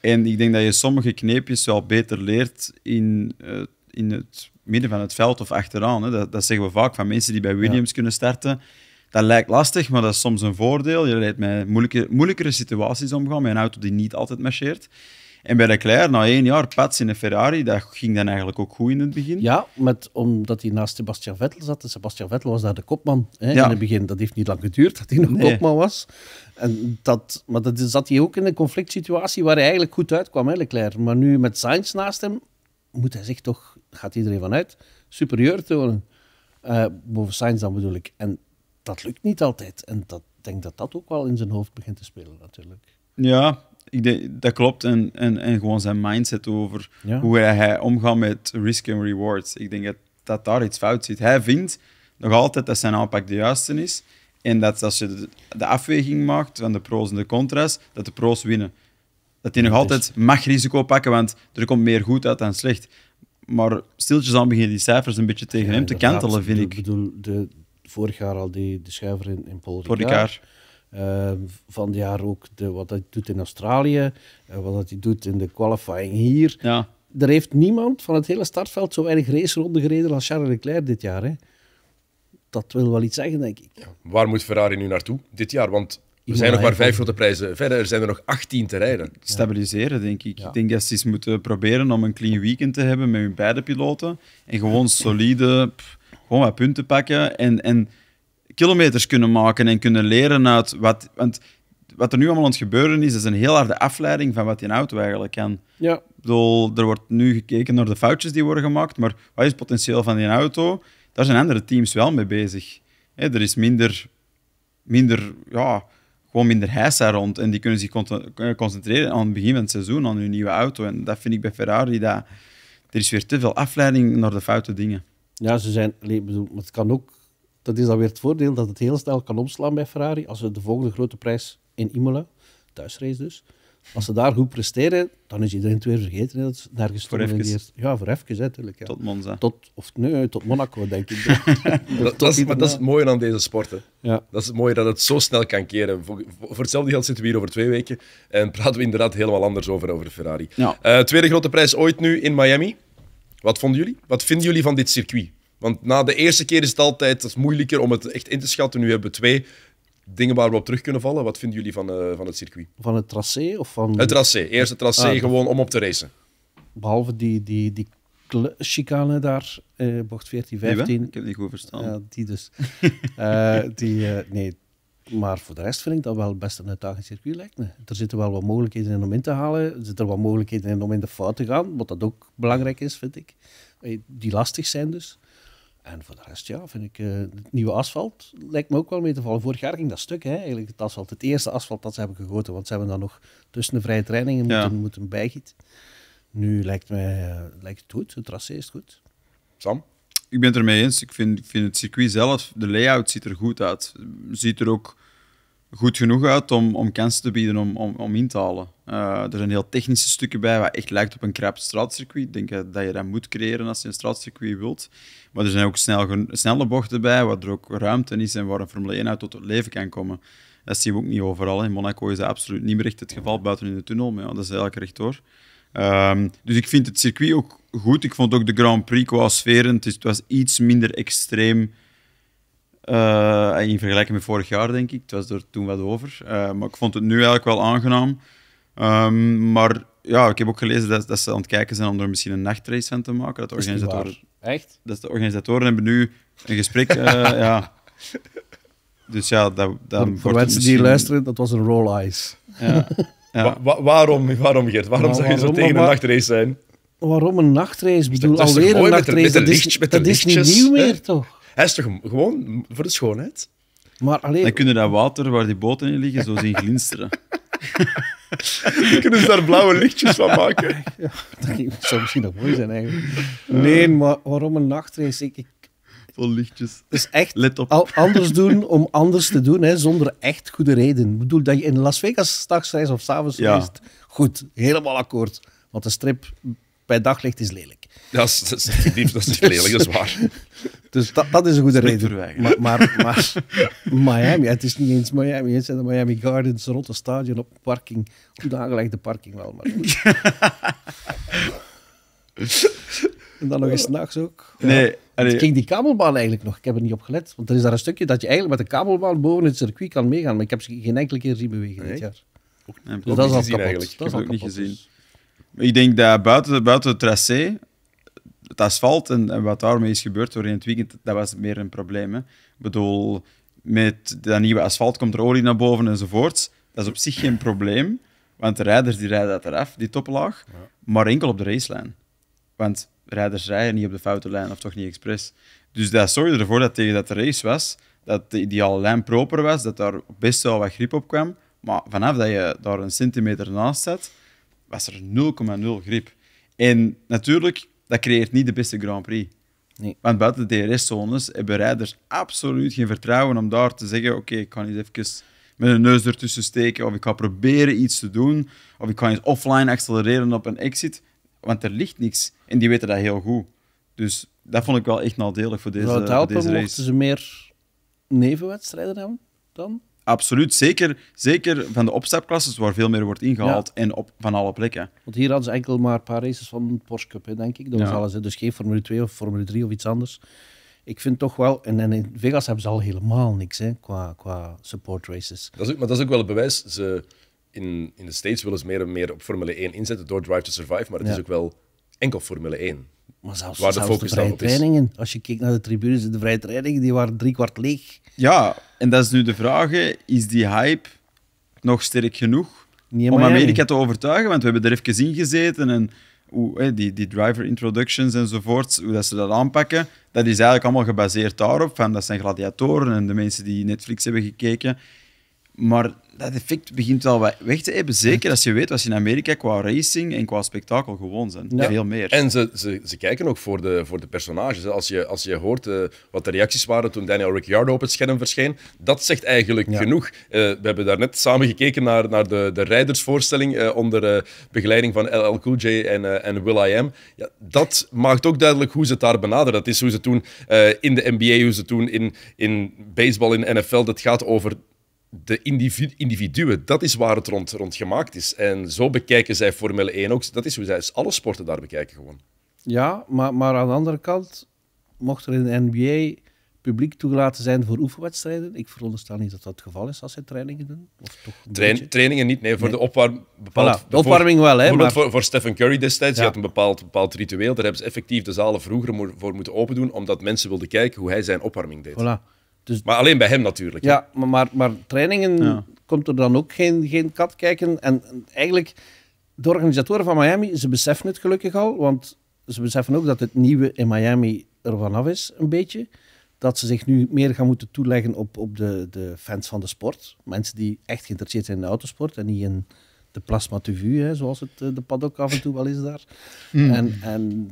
En ik denk dat je sommige kneepjes wel beter leert in, eh, in het midden van het veld of achteraan. Hè. Dat, dat zeggen we vaak van mensen die bij Williams kunnen starten. Dat lijkt lastig, maar dat is soms een voordeel. Je leert met moeilijke, moeilijkere situaties omgaan, met een auto die niet altijd marcheert. En bij Leclerc, na één jaar pats in een Ferrari, dat ging dan eigenlijk ook goed in het begin. Ja, met, omdat hij naast Sebastian Vettel zat. En Sebastian Vettel was daar de kopman hè, Ja. in het begin. Dat heeft niet lang geduurd dat hij nog Nee. kopman was. En dat, maar dat zat hij ook in een conflict situatie waar hij eigenlijk goed uitkwam, hè, Leclerc. Maar nu met Sainz naast hem, moet hij zich toch, gaat iedereen vanuit, superieur tonen. Eh, boven Sainz dan bedoel ik. En dat lukt niet altijd. En dat, ik denk dat dat ook wel in zijn hoofd begint te spelen natuurlijk. Ja, ik denk, dat klopt. En, en, en gewoon zijn mindset over Ja. hoe hij, hij omgaat met risk en rewards. Ik denk dat, dat daar iets fout zit. Hij vindt nog altijd dat zijn aanpak de juiste is. En dat als je de, de afweging maakt van de pro's en de contra's, dat de pro's winnen. Dat hij nog altijd mag risico pakken, want er komt meer goed uit dan slecht. Maar stiltjes aan beginnen die cijfers een beetje tegen Ja, hem te kantelen, vind Ik ik. bedoel, de, vorig jaar al die, de schuiver in, in Paul Vorig Ricard. jaar. Eh, van het jaar ook de, wat hij doet in Australië, eh, wat hij doet in de qualifying hier. Ja, Er heeft niemand van het hele startveld zo weinig raceronden gereden als Charles Leclerc dit jaar. Hè. Dat wil wel iets zeggen, denk ik. Waar moet Ferrari nu naartoe dit jaar? Want er zijn nog maar vijf grote prijzen verder. Er zijn er nog 18 te rijden. stabiliseren, denk ik. Ja. Ik denk dat ze eens moeten proberen om een clean weekend te hebben met hun beide piloten. En gewoon solide, pff, gewoon wat punten pakken. En, en kilometers kunnen maken en kunnen leren uit wat... Want wat er nu allemaal aan het gebeuren is, is een heel harde afleiding van wat die auto eigenlijk kan. Ja, Ik bedoel, er wordt nu gekeken naar de foutjes die worden gemaakt, maar wat is het potentieel van die auto? Daar zijn andere teams wel mee bezig. Hè, er is minder, minder, ja, gewoon minder heisa rond en die kunnen zich kunnen concentreren aan het begin van het seizoen, aan hun nieuwe auto. En dat vind ik bij Ferrari, dat er is weer te veel afleiding naar de foute dingen. ja ze zijn... het kan ook... Dat is dan weer het voordeel dat het heel snel kan omslaan bij Ferrari. Als ze de volgende grote prijs in Imola, thuisrace dus, als ze daar goed presteren, dan is iedereen het weer vergeten. hè. Dat is nergens Voor even. die eerste- Ja, voor even, hè, natuurlijk. Ja. Tot Monza. Tot, of, nee, tot Monaco, denk ik. Dat, dat, is, maar dat is het mooie aan deze sport. Hè. ja. Dat is het mooie dat het zo snel kan keren. Voor, voor hetzelfde geld zitten we hier over twee weken en praten we inderdaad helemaal anders over, over Ferrari. Ja. Eh, tweede grote prijs ooit nu in Miami. Wat vonden jullie? Wat vinden jullie van dit circuit? Want na de eerste keer is het altijd dat moeilijker om het echt in te schatten. Nu hebben we twee dingen waar we op terug kunnen vallen. Wat vinden jullie van, eh, van het circuit? Van het tracé of van... Het tracé. Eerst het tracé Ah, gewoon om op te racen. Behalve die, die, die chicane daar, eh, bocht 14, Die wel? 15. Ik heb niet goed verstaan. Ja, die dus. Eh, die, eh, nee. Maar voor de rest vind ik dat wel best een uitdagend circuit lijkt me. Er zitten wel wat mogelijkheden in om in te halen. Er zitten wat mogelijkheden in om in de fout te gaan. Wat dat ook belangrijk is, vind ik. Die lastig zijn dus. En voor de rest, ja, vind ik eh, het nieuwe asfalt lijkt me ook wel mee te vallen. Vorig jaar ging dat stuk, hè, eigenlijk het asfalt. Het eerste asfalt dat ze hebben gegoten. Want ze hebben dan nog tussen de vrije trainingen Ja. moeten, moeten bijgieten. Nu lijkt, mij, eh, lijkt het goed. Het tracé is goed. Sam? Ik ben het ermee eens. Ik vind, ik vind het circuit zelf, de layout ziet er goed uit. Ziet er ook goed genoeg uit om, om kansen te bieden om, om, om in te halen. Eh, er zijn heel technische stukken bij, wat echt lijkt op een krap straatcircuit. Ik denk dat dat je dat moet creëren als je een straatcircuit wilt. Maar er zijn ook snel, snelle bochten bij, waar er ook ruimte is en waar een Formule 1-auto tot leven kan komen. Dat zien we ook niet overal. In Monaco is dat absoluut niet meer echt het geval, buiten in de tunnel. Maar dat is eigenlijk rechtdoor. Ehm, dus ik vind het circuit ook goed. Ik vond ook de Grand Prix qua het, is, het was iets minder extreem eh, in vergelijking met vorig jaar, denk ik. Het was er toen wat over. Eh, maar ik vond het nu eigenlijk wel aangenaam. Ehm, maar ja, ik heb ook gelezen dat, dat ze aan het kijken zijn om er misschien een nachtrace van te maken. Dat de Dat is niet organisator Echt? Dus de organisatoren hebben nu een gesprek. eh, ja. Dus ja, dat, dat Voor, wordt voor mensen die luisteren, dat was een roll eyes. Ja. Ja. Wa- wa- waarom, waarom, Gert? Waarom zou je zo tegen een nachtrace zijn? Waarom een nachtrace? Ik bedoel, dat alweer een met de- nachtrace. met de Dat is, dat is niet nieuw meer, toch? Hij is toch gewoon voor de schoonheid? Maar alleen, Dan kunnen dat water waar die boten in liggen zo zien glinsteren. Kunnen ze daar blauwe lichtjes van maken? dat zou misschien nog mooi zijn eigenlijk. Nee, maar waarom een nachtrace? Ik, ik, Vol lichtjes. het is echt Let op. al anders doen om anders te doen, hè, zonder echt goede reden. Ik bedoel, dat je in Las Vegas straks reist of s'avonds Ja. reist, goed, helemaal akkoord. Want de strip bij daglicht is lelijk. Dat is, dat is effectief, dat is niet lelijk, dat is waar. Dus dat, dat is een goede reden. Maar, maar, maar Miami, het is niet eens Miami, het zijn de Miami Gardens, rond het stadion op parking. Goed aangelegde parking wel, maar goed. En dan nog eens s'nachts ook. Nee, allee, Het ging die kabelbaan eigenlijk nog. Ik heb er niet op gelet. Want er is daar een stukje dat je eigenlijk met de kabelbaan boven het circuit kan meegaan. Maar ik heb ze geen enkele keer zien bewegen dit jaar. nee, Dus dat is al kapot. eigenlijk. Dat is al ook niet kapot, gezien. dus. Ik denk dat buiten, buiten het tracé, het asfalt en, en wat daarmee is gebeurd door in het weekend, dat was meer een probleem. Hè. Ik bedoel, met dat nieuwe asfalt komt er olie naar boven enzovoorts. Dat is op zich geen probleem, want de rijders die rijden dat eraf, die toplaag, maar enkel op de racelijn. Want rijders rijden niet op de foute lijn, of toch niet expres. Dus dat zorgde ervoor dat tegen dat de race was, dat de ideale lijn proper was, dat daar best wel wat grip op kwam. Maar vanaf dat je daar een centimeter naast zat, was er 0,0 grip. En natuurlijk, dat creëert niet de beste Grand Prix. Nee. Want buiten de DRS-zones hebben rijders absoluut geen vertrouwen om daar te zeggen: Oké, ik kan eens even met een neus ertussen steken, of ik ga proberen iets te doen, of ik ga eens offline accelereren op een exit. Want er ligt niks. En die weten dat heel goed. Dus dat vond ik wel echt nadelig voor deze, Zou het voor helpen deze mochten race. ze meer nevenwedstrijden hebben dan? Absoluut, zeker, zeker van de opstapklasses waar veel meer wordt ingehaald en op, van alle plekken. Want hier hadden ze enkel maar een paar races van de Porsche Cup, hè, denk ik. Dat was Ja. alles, hè. Dus geen Formule 2 of Formule 3 of iets anders. Ik vind toch wel... En, en in Vegas hebben ze al helemaal niks hè, qua, qua support races. Dat is ook, maar dat is ook wel het bewijs. Ze, in, in de States willen ze meer en meer op Formule 1 inzetten door Drive to Survive, maar het Ja. is ook wel enkel Formule 1. Maar zelfs, Waar de zelfs focus de dan vrije op is. trainingen. Als je kijkt naar de tribunes, de vrije trainingen, die waren driekwart leeg. Ja, en dat is nu de vraag: hè, is die hype nog sterk genoeg om. Amerika te overtuigen? Want we hebben er even in gezeten en hoe, hè, die, die driver introductions enzovoort, hoe dat ze dat aanpakken, dat is eigenlijk allemaal gebaseerd daarop. Van, dat zijn gladiatoren en de mensen die Netflix hebben gekeken. Maar dat effect begint wel wat weg te hebben. Zeker als je weet wat ze in Amerika qua racing en qua spektakel gewoon zijn. Ja. Veel meer. En ze, ze, ze kijken ook voor de, voor de personages. Als je, als je hoort eh, wat de reacties waren toen Daniel Ricciardo op het scherm verscheen, dat zegt eigenlijk Ja. genoeg. Eh, we hebben daarnet samen gekeken naar, naar de, de rijdersvoorstelling eh, onder eh, begeleiding van LL Cool J en, eh, en Will.i.am. Ja, dat maakt ook duidelijk hoe ze het daar benaderen. Dat is hoe ze toen eh, in de NBA, hoe ze toen in, in baseball, in NFL, dat gaat over de individu- individuen, dat is waar het rond, rond gemaakt is. En zo bekijken zij Formule 1 ook. Dat is hoe zij alle sporten daar bekijken gewoon. Ja, maar, maar aan de andere kant, mocht er in de NBA publiek toegelaten zijn voor oefenwedstrijden, ik veronderstel niet dat dat het geval is als zij trainingen doen. Of toch Train- trainingen niet, nee, voor Nee. de opwarming. Voilà, de opwarming wel, hè, maar- voor, voor Stephen Curry destijds, die Ja. had een bepaald, bepaald ritueel. Daar hebben ze effectief de zalen vroeger voor moeten open doen, omdat mensen wilden kijken hoe hij zijn opwarming deed. Voilà. Dus Maar alleen bij hem natuurlijk. Ja, maar, maar, maar trainingen Ja. komt er dan ook geen, geen kat kijken. En en eigenlijk, de organisatoren van Miami, ze beseffen het gelukkig al, want ze beseffen ook dat het nieuwe in Miami er vanaf is, een beetje. Dat ze zich nu meer gaan moeten toeleggen op, op de, de fans van de sport. Mensen die echt geïnteresseerd zijn in de autosport en niet in de plasma TV, hè, zoals het eh, de paddock af en toe wel is daar. En, en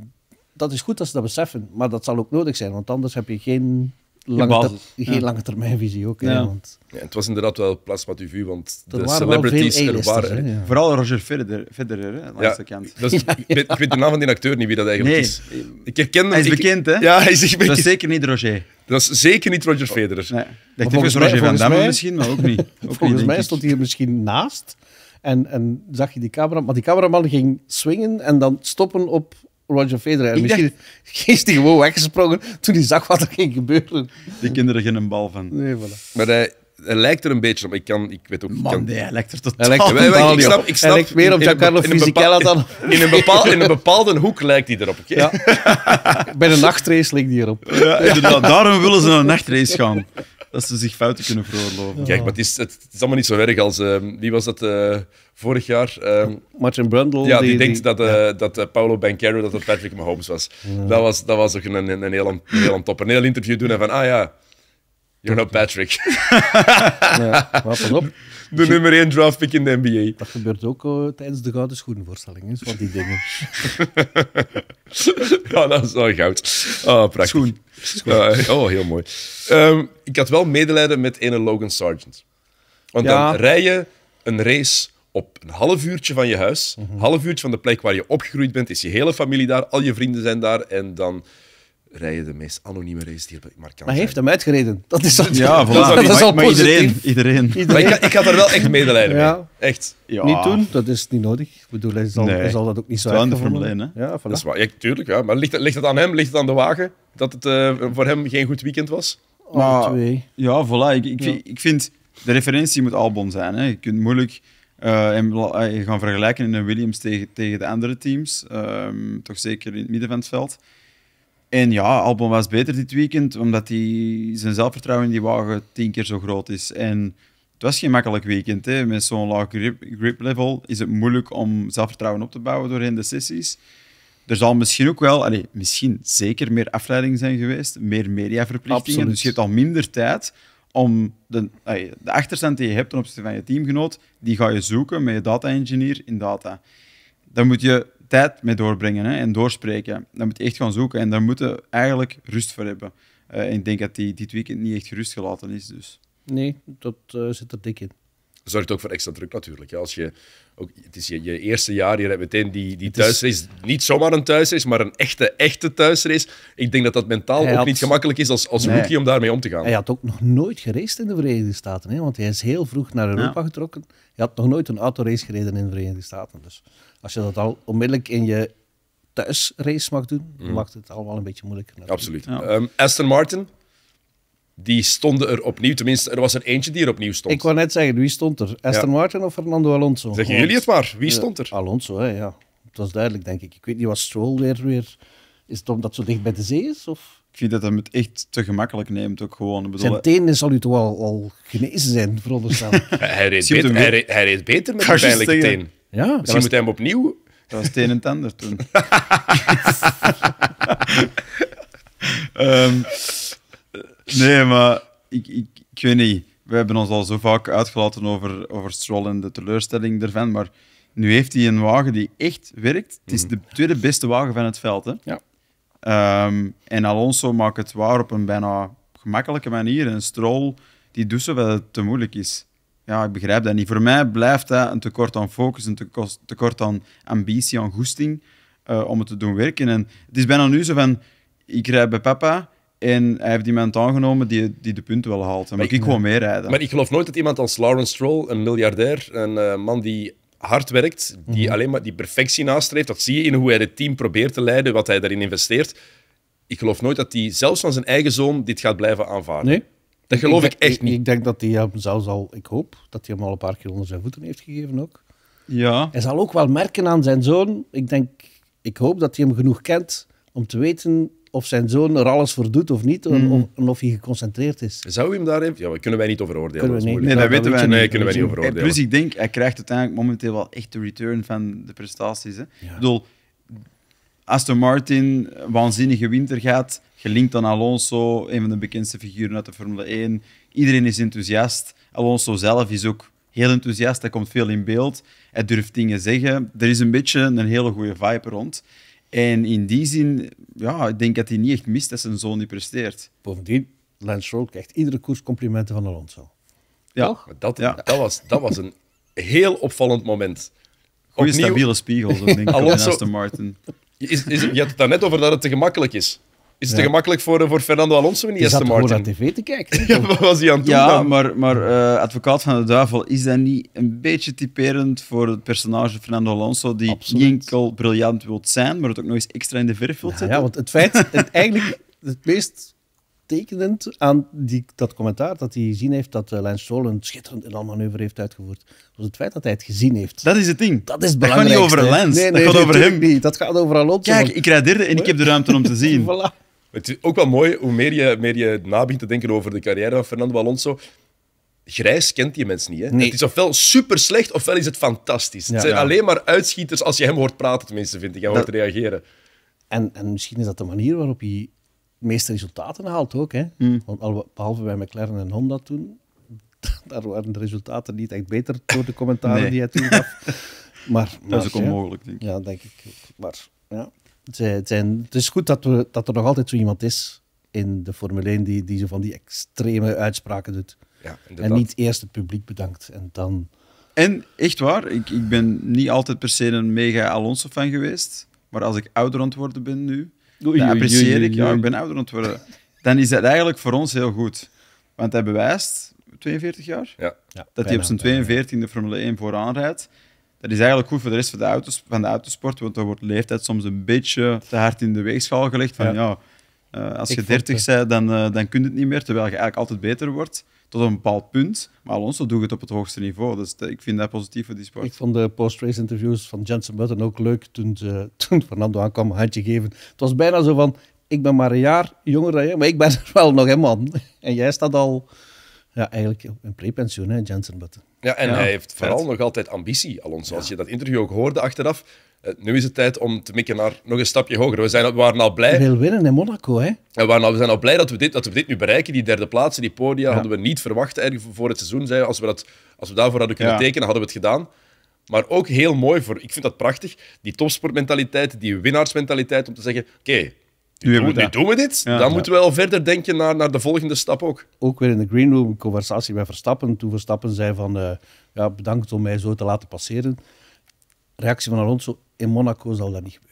dat is goed dat ze dat beseffen, maar dat zal ook nodig zijn, want anders heb je geen lange, basis, ter- geen ja. lange termijnvisie ook. Hè, Ja. want Ja, het was inderdaad wel plasma TV, want er de celebrities er waren. hè, ja. Vooral Roger Federer, Federer hè, langs Ja, de kant. dat is, ik, weet, ik weet de naam van die acteur niet wie dat eigenlijk Nee, is. Ik herken hem. hij is ik- bekend, hè? Ja, hij is echt Dat bekend. is zeker niet Roger. Dat is zeker niet Roger Federer. Nee. Dat volgens mij- Roger van Damme mij- misschien, maar ook niet. Ook niet, Volgens mij stond hij er misschien naast. En, en zag je die camera, maar die cameraman ging swingen en dan stoppen op Roger Federer. En Ik misschien is hij gewoon weggesprongen toen hij zag wat er ging gebeuren. Die kinderen geen bal van. Nee, voilà. Maar hij, hij lijkt er een beetje op. Ik, kan, ik weet ook... ik Man, kan, nee, hij lijkt er Hij totaal lijkt wij- wij- ik niet snap- ik Hij snap- lijkt meer op een Giancarlo een Fisichella dan... in, een bepaalde, in een bepaalde hoek lijkt hij erop. oké? Ja. Bij de nachtrace ligt die erop. Ja, inderdaad. Daarom willen ze naar een nachtrace gaan. Dat ze zich fouten kunnen veroorloven. Kijk, maar het is, het, is allemaal niet zo erg als... ehm, wie was dat eh, vorig jaar? Ehm, Martin Brundle. ja, die, denkt dat, eh, dat eh, Paulo Banchero dat Patrick Mahomes was. Dat was. Dat was ook een, een, een, heel, een heel top. Een heel interview doen en van, ah ja, you're not Patrick. Ja, maar pas op. De nummer 1 draft pick in de NBA. Dat gebeurt ook eh, tijdens de Gouden Schoenenvoorstelling. hè, Van die dingen. Ja, dat is wel goud. Oh, prachtig. Schoen. Ja, oh, heel mooi. Ehm, ik had wel medelijden met ene Logan Sargent. Want Ja. dan rij je een race op een half uurtje van je huis, Mhm. een half uurtje van de plek waar je opgegroeid bent, is je hele familie daar, al je vrienden zijn daar, en dan rij je de meest anonieme race die er maar kan Maar hij heeft hem uitgereden. Dat is dat. Ja, voilà. Dat is maar, al maar positief. iedereen, iedereen. Maar ik, ik had er wel echt medelijden Ja. mee. Echt. Ja. Niet doen, dat is niet nodig. Ik bedoel, hij zal, Nee. hij zal dat ook niet zo Het is wel in de uitgevonden Formule 1, Ja, voilà. Dat is waar. Ja, tuurlijk, ja. Maar ligt, het- ligt het aan hem? Ligt het aan de wagen? Dat het eh, voor hem geen goed weekend was? Alle Maar- twee. Ja, voilà. Ik, ik, Ja. vind- ik vind, de referentie moet Albon zijn. Hè. Je kunt moeilijk eh, la- eh, gaan vergelijken in een Williams tegen, tegen de andere teams. Ehm, toch zeker in het midden van het veld. En ja, Albon was beter dit weekend, omdat hij zijn zelfvertrouwen in die wagen tien keer zo groot is. En het was geen makkelijk weekend. Hè. Met zo'n laag grip, grip level is het moeilijk om zelfvertrouwen op te bouwen doorheen de sessies. Er zal misschien ook wel, allee, misschien zeker meer afleiding zijn geweest, meer mediaverplichtingen. Absoluut. Dus je hebt al minder tijd om de, de achterstand die je hebt ten opzichte van je teamgenoot, die ga je zoeken met je data-engineer in data. Daar moet je tijd mee doorbrengen hè, en doorspreken. Dan moet je echt gaan zoeken en daar moet je eigenlijk rust voor hebben. Eh, en ik denk dat die dit weekend niet echt gerust gelaten is. Dus. Nee, dat eh, zit er dik in. zorgt ook voor extra druk natuurlijk. Ja, als je, ook, het is je, je eerste jaar, je rijdt meteen die, die thuisrace. Niet zomaar een thuisrace, maar een echte, echte thuisrace. Ik denk dat dat mentaal Hij ook had- niet gemakkelijk is als, als Nee. rookie om daarmee om te gaan. Hij had ook nog nooit geraced in de Verenigde Staten, hè, want hij is heel vroeg naar Europa Ja. getrokken. Hij had nog nooit een autorace gereden in de Verenigde Staten. Dus als je dat al onmiddellijk in je thuisrace mag doen, dan maakt het allemaal een beetje moeilijker. natuurlijk. Absoluut. Ja. Ehm, Aston Martin, die stonden er opnieuw. Tenminste, er was er eentje die er opnieuw stond. Ik wou net zeggen, wie stond er? Aston Martin of Fernando Alonso? Zeggen jullie het maar. Wie stond er? Alonso, hè, ja. Het was duidelijk, denk ik. Ik weet niet wat Stroll weer, weer... Is het omdat het zo dicht bij de zee is? Of... Ik vind dat hij het echt te gemakkelijk neemt. Ook gewoon. Ik bedoel, Zijn tenen zal u toch al, al genezen zijn, veronderstel. Hij, hij, reed beter, hij, hem reed, hij reed beter met je pijnlijke teen. ja, Misschien moet hij hem opnieuw... Dat was het een en het ander toen. Ehm, nee, maar ik, ik, ik weet niet. We hebben ons al zo vaak uitgelaten over, over Stroll en de teleurstelling ervan. Maar nu heeft hij een wagen die echt werkt. Het is de tweede beste wagen van het veld. Hè? Ja. Ehm, en Alonso maakt het waar op een bijna gemakkelijke manier. En Stroll die doet zo dat het te moeilijk is. Ja, ik begrijp dat niet. Voor mij blijft dat een tekort aan focus, een tekort- tekort aan ambitie, aan goesting eh, om het te doen werken. En het is bijna nu zo van, ik rijd bij papa en hij heeft iemand aangenomen die, die de punten wel haalt. Dan moet Maar ik ik- gewoon meerijden. Maar ik geloof nooit dat iemand als Lawrence Stroll, een miljardair, een eh, man die hard werkt, die Mhm. alleen maar die perfectie nastreeft, dat zie je in hoe hij het team probeert te leiden, wat hij daarin investeert. Ik geloof nooit dat hij, zelfs van zijn eigen zoon, dit gaat blijven aanvaarden. Nee? Dat geloof ik, echt niet. Ik denk dat hij hem zelfs al, ik hoop, dat hij hem al een paar keer onder zijn voeten heeft gegeven ook. Ja, Hij zal ook wel merken aan zijn zoon. Ik denk, ik hoop dat hij hem genoeg kent om te weten of zijn zoon er alles voor doet of niet, of, en of hij geconcentreerd is. Zou hij hem daar even... Ja, dat kunnen wij niet over oordelen. Kunnen we dat is niet. nee, dat weten wij niet. Nee, kunnen wij niet over En oordelen. plus, ik denk, hij krijgt uiteindelijk momenteel wel echt de return van de prestaties. Hè. Ik bedoel, Aston Martin, waanzinnige winter gaat, gelinkt aan Alonso, een van de bekendste figuren uit de Formule 1. Iedereen is enthousiast. Alonso zelf is ook heel enthousiast, hij komt veel in beeld. Hij durft dingen zeggen. Er is een beetje een hele goede vibe rond. En in die zin, ja, ik denk dat hij niet echt mist dat zijn zoon niet presteert. Bovendien, Lance Stroll krijgt iedere koers complimenten van Alonso. Ja, Toch? Dat, Ja. dat, was, dat was een heel opvallend moment. goede Opnieuw- stabiele spiegels, denk ik, Alonso- Aston Martin. Is, is, je had het daar net over dat het te gemakkelijk is. Is het te gemakkelijk voor, eh, voor Fernando Alonso in die Aston gewoon naar Martin? tv te kijken. Ja, wat was hij aan het doen Ja, dan? maar, maar eh, advocaat van de duivel, is dat niet een beetje typerend voor het personage Fernando Alonso, die Absoluut. niet enkel briljant wilt zijn, maar het ook nog eens extra in de verf wilt Ja, zetten? ja, want het feit, het eigenlijk het meest tekenend aan die, dat commentaar dat hij gezien heeft dat uh, Lance Stroll een schitterend inhaalmanoeuvre heeft uitgevoerd. was het feit dat hij het gezien heeft. Dat is het ding. Dat is het Dat gaat niet over. Lance, Nee, dat nee, gaat over hem. Niet. Dat gaat over Alonso. Kijk, want- ik rijd derde en ik heb de ruimte om te zien. Voilà. Het is ook wel mooi, hoe meer je, meer je na begint te denken over de carrière van Fernando Alonso. Grijs kent die mens niet. Hè? Nee. Het is ofwel super slecht, ofwel is het fantastisch. Ja. het zijn Ja. alleen maar uitschieters als je hem hoort praten, tenminste, vind ik. En hoort Dat- reageren. En, en misschien is dat de manier waarop hij de meeste resultaten haalt ook. Hè? Hmm. Want al, behalve bij McLaren en Honda toen, daar waren de resultaten niet echt beter door de commentaren Nee. die hij toen gaf. Maar, Dat is ook ja. onmogelijk, denk ik. Ja, denk ik. ook. Maar ja, het, zijn- het, is goed dat, we, dat er nog altijd zo iemand is in de Formule 1 die, die zo van die extreme uitspraken doet. Ja, En niet eerst het publiek bedankt en dan... En echt waar, ik, ik ben niet altijd per se een mega Alonso-fan geweest. Maar als ik ouder aan het worden ben nu, Oei, dan oei, apprecieer oei, ik, ja, ik ben ouder aan het worden. Dan is dat eigenlijk voor ons heel goed. Want hij bewijst, 42 jaar, Ja. Ja, dat hij op zijn 42 de Formule 1 vooraan rijdt. Dat is eigenlijk goed voor de rest van de, auto's, van de autosport, want dan wordt leeftijd soms een beetje te hard in de weegschaal gelegd. Van, Ja. ja. eh, als Ik je vond, 30 bent, dan, eh, dan kun je het niet meer, terwijl je eigenlijk altijd beter wordt, tot een bepaald punt. Maar Alonso doet het op het hoogste niveau, dus ik vind dat positief voor die sport. Ik vond de post-race interviews van Jensen Button ook leuk toen, ze, toen Fernando aankwam, een handje geven. Het was bijna zo van, ik ben maar een jaar jonger dan jij, maar ik ben er wel nog een man. En jij staat al ja, eigenlijk in prepensioen, hè, Jensen Button. Ja, en Ja, hij heeft vet. vooral nog altijd ambitie, Alonso. Als je dat interview ook hoorde achteraf, eh, nu is het tijd om te mikken naar nog een stapje hoger. We, zijn, we waren al blij Hij wil winnen in Monaco, hè. En we, waren al- we zijn al blij dat we, dit, dat we dit nu bereiken. Die derde plaats, die podia, hadden we niet verwacht eigenlijk voor het seizoen. Zei, als, we dat, als we daarvoor hadden kunnen Ja. tekenen, hadden we het gedaan. Maar ook heel mooi, voor, ik vind dat prachtig, die topsportmentaliteit, die winnaarsmentaliteit, om te zeggen, oké, nu, doen, we nu dat. doen we dit. Ja. dan Ja. moeten we wel verder denken naar, naar de volgende stap ook. Ook weer in de green room, een conversatie met Verstappen. Toen Verstappen zei van, eh, ja, bedankt om mij zo te laten passeren. Reactie van Alonso, in Monaco zal dat niet gebeuren.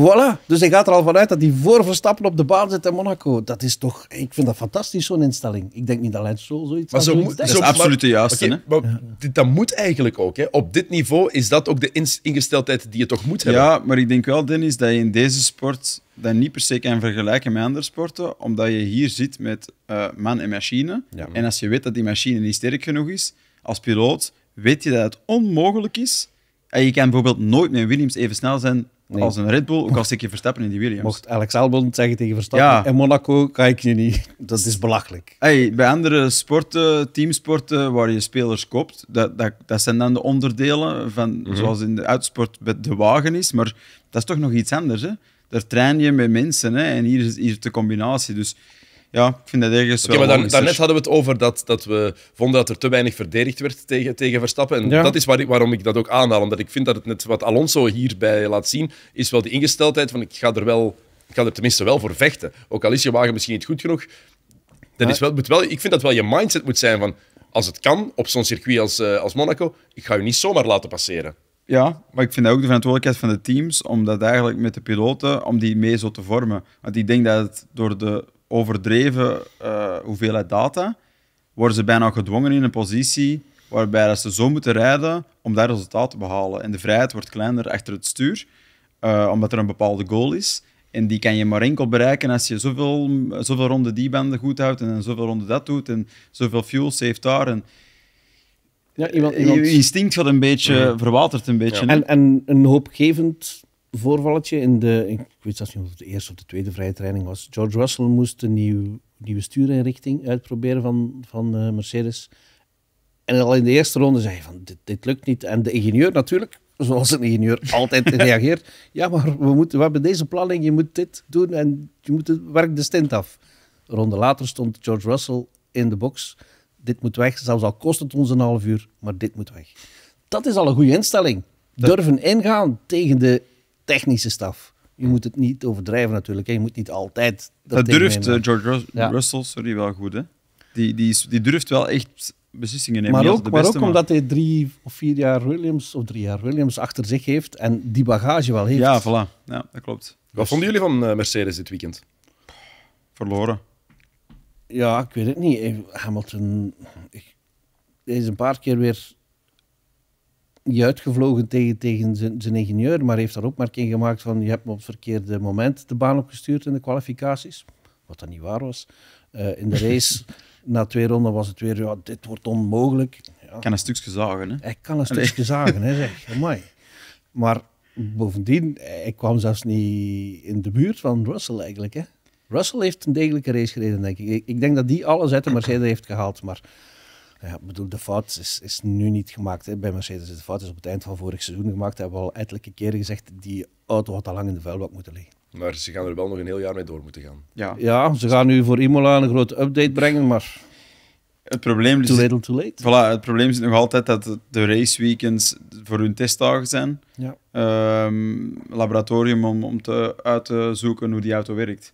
Voilà, dus hij gaat er al vanuit dat hij voor Verstappen op de baan zit in Monaco. Dat is toch, ik vind dat fantastisch, zo'n instelling. Ik denk niet dat Lance Stroll zoiets Maar zo zoiets. Dat is Zo, absoluut maar- de juiste. Oké, hè? maar dit, dat moet eigenlijk ook. Hè. Op dit niveau is dat ook de ingesteldheid die je toch moet hebben. Ja, maar ik denk wel, Dennis, dat je in deze sport dat niet per se kan vergelijken met andere sporten, omdat je hier zit met eh, man en machine. Ja. En als je weet dat die machine niet sterk genoeg is, als piloot, weet je dat het onmogelijk is. En je kan bijvoorbeeld nooit met Williams even snel zijn Nee. als een Red Bull, ook al stik je Verstappen in die Williams. Mocht Alex Albon zeggen tegen Verstappen, Ja. in Monaco kan ik je niet. Dat is belachelijk. Hey, bij andere sporten, teamsporten, waar je spelers koopt, dat, dat, dat zijn dan de onderdelen van, zoals in de uitsport met de wagen is, maar dat is toch nog iets anders. Hè? Daar train je met mensen hè? en hier is, hier is de combinatie. Dus ja, ik vind dat ergens Oké, wel maar dan, logisch. daarnet hadden we het over dat, dat we vonden dat er te weinig verdedigd werd tegen, tegen Verstappen. En Ja. dat is waar waarom ik dat ook aanhaal. Omdat ik vind dat het net wat Alonso hierbij laat zien, is wel die ingesteldheid van ik ga er wel, ik ga er tenminste wel voor vechten. Ook al is je wagen misschien niet goed genoeg. Dat is wel, moet wel, ik vind dat wel je mindset moet zijn van als het kan op zo'n circuit als, eh, als Monaco, ik ga je niet zomaar laten passeren. Ja, maar ik vind dat ook de verantwoordelijkheid van de teams om dat eigenlijk met de piloten, om die mee zo te vormen. Want ik denk dat het door de overdreven eh, hoeveelheid data, worden ze bijna gedwongen in een positie waarbij dat ze zo moeten rijden om dat resultaat te behalen. En de vrijheid wordt kleiner achter het stuur, eh, omdat er een bepaalde goal is. En die kan je maar enkel bereiken als je zoveel, zoveel ronden die banden goed houdt en zoveel ronden dat doet en zoveel fuel saved daar. En Ja, iemand, je iemand, instinct gaat een beetje, verwatert een beetje. En, en een hoopgevend voorvalletje in de, ik weet zelfs niet of het de eerste of de tweede vrije training was. George Russell moest een nieuw, nieuwe stuurinrichting uitproberen van, van eh, Mercedes. En al in de eerste ronde zei hij van, dit, dit lukt niet. En de ingenieur natuurlijk, zoals een ingenieur altijd reageert. Ja, maar we, moeten, we hebben deze planning, je moet dit doen en je moet het werk de stint af. Een ronde later stond George Russell in de box. Dit moet weg, zelfs al kost het ons een half uur, maar dit moet weg. Dat is al een goede instelling. Durven ingaan tegen de technische staf. Je moet het niet overdrijven natuurlijk. Hè. Je moet niet altijd... Dat durft eh, George Rus- Ja. Russell sorry, wel goed. Hè? Die, die, is- die durft wel echt beslissingen nemen. Maar ook, altijd maar de ook beste, omdat hij drie of vier jaar Williams, of drie jaar Williams achter zich heeft en die bagage wel heeft. Ja, voilà. Ja, dat klopt. Wat vonden jullie van eh, Mercedes dit weekend? Verloren. Ja, ik weet het niet. Hamilton ik- hij is een paar keer weer niet uitgevlogen tegen, tegen zijn, zijn ingenieur, maar heeft daar opmerking gemaakt van je hebt me op het verkeerde moment de baan opgestuurd in de kwalificaties. wat dat niet waar was. Eh, in de race, na twee ronden was het weer, ja, dit wordt onmogelijk. Ja, Ik kan een stukje zagen. Hè. hij kan een stukje zagen, hè, zeg. Amai. Maar bovendien, hij kwam zelfs niet in de buurt van Russell eigenlijk. Hè. Russell heeft een degelijke race gereden, denk ik. ik. Ik denk dat die alles uit de Mercedes heeft gehaald, maar... Ja, ik bedoel, de fout is, is nu niet gemaakt hè. bij Mercedes. De fout is op het eind van vorig seizoen gemaakt. Dat hebben we al ettelijke keren gezegd. Die auto had al lang in de vuilbak moeten liggen. Maar ze gaan er wel nog een heel jaar mee door moeten gaan. Ja. Ja, ze gaan nu voor Imola een grote update brengen, maar Het probleem, too is, little too late. voilà, het probleem zit nog altijd dat de raceweekends voor hun testdagen zijn. Ja. Ehm, laboratorium om, om te, uit te zoeken hoe die auto werkt.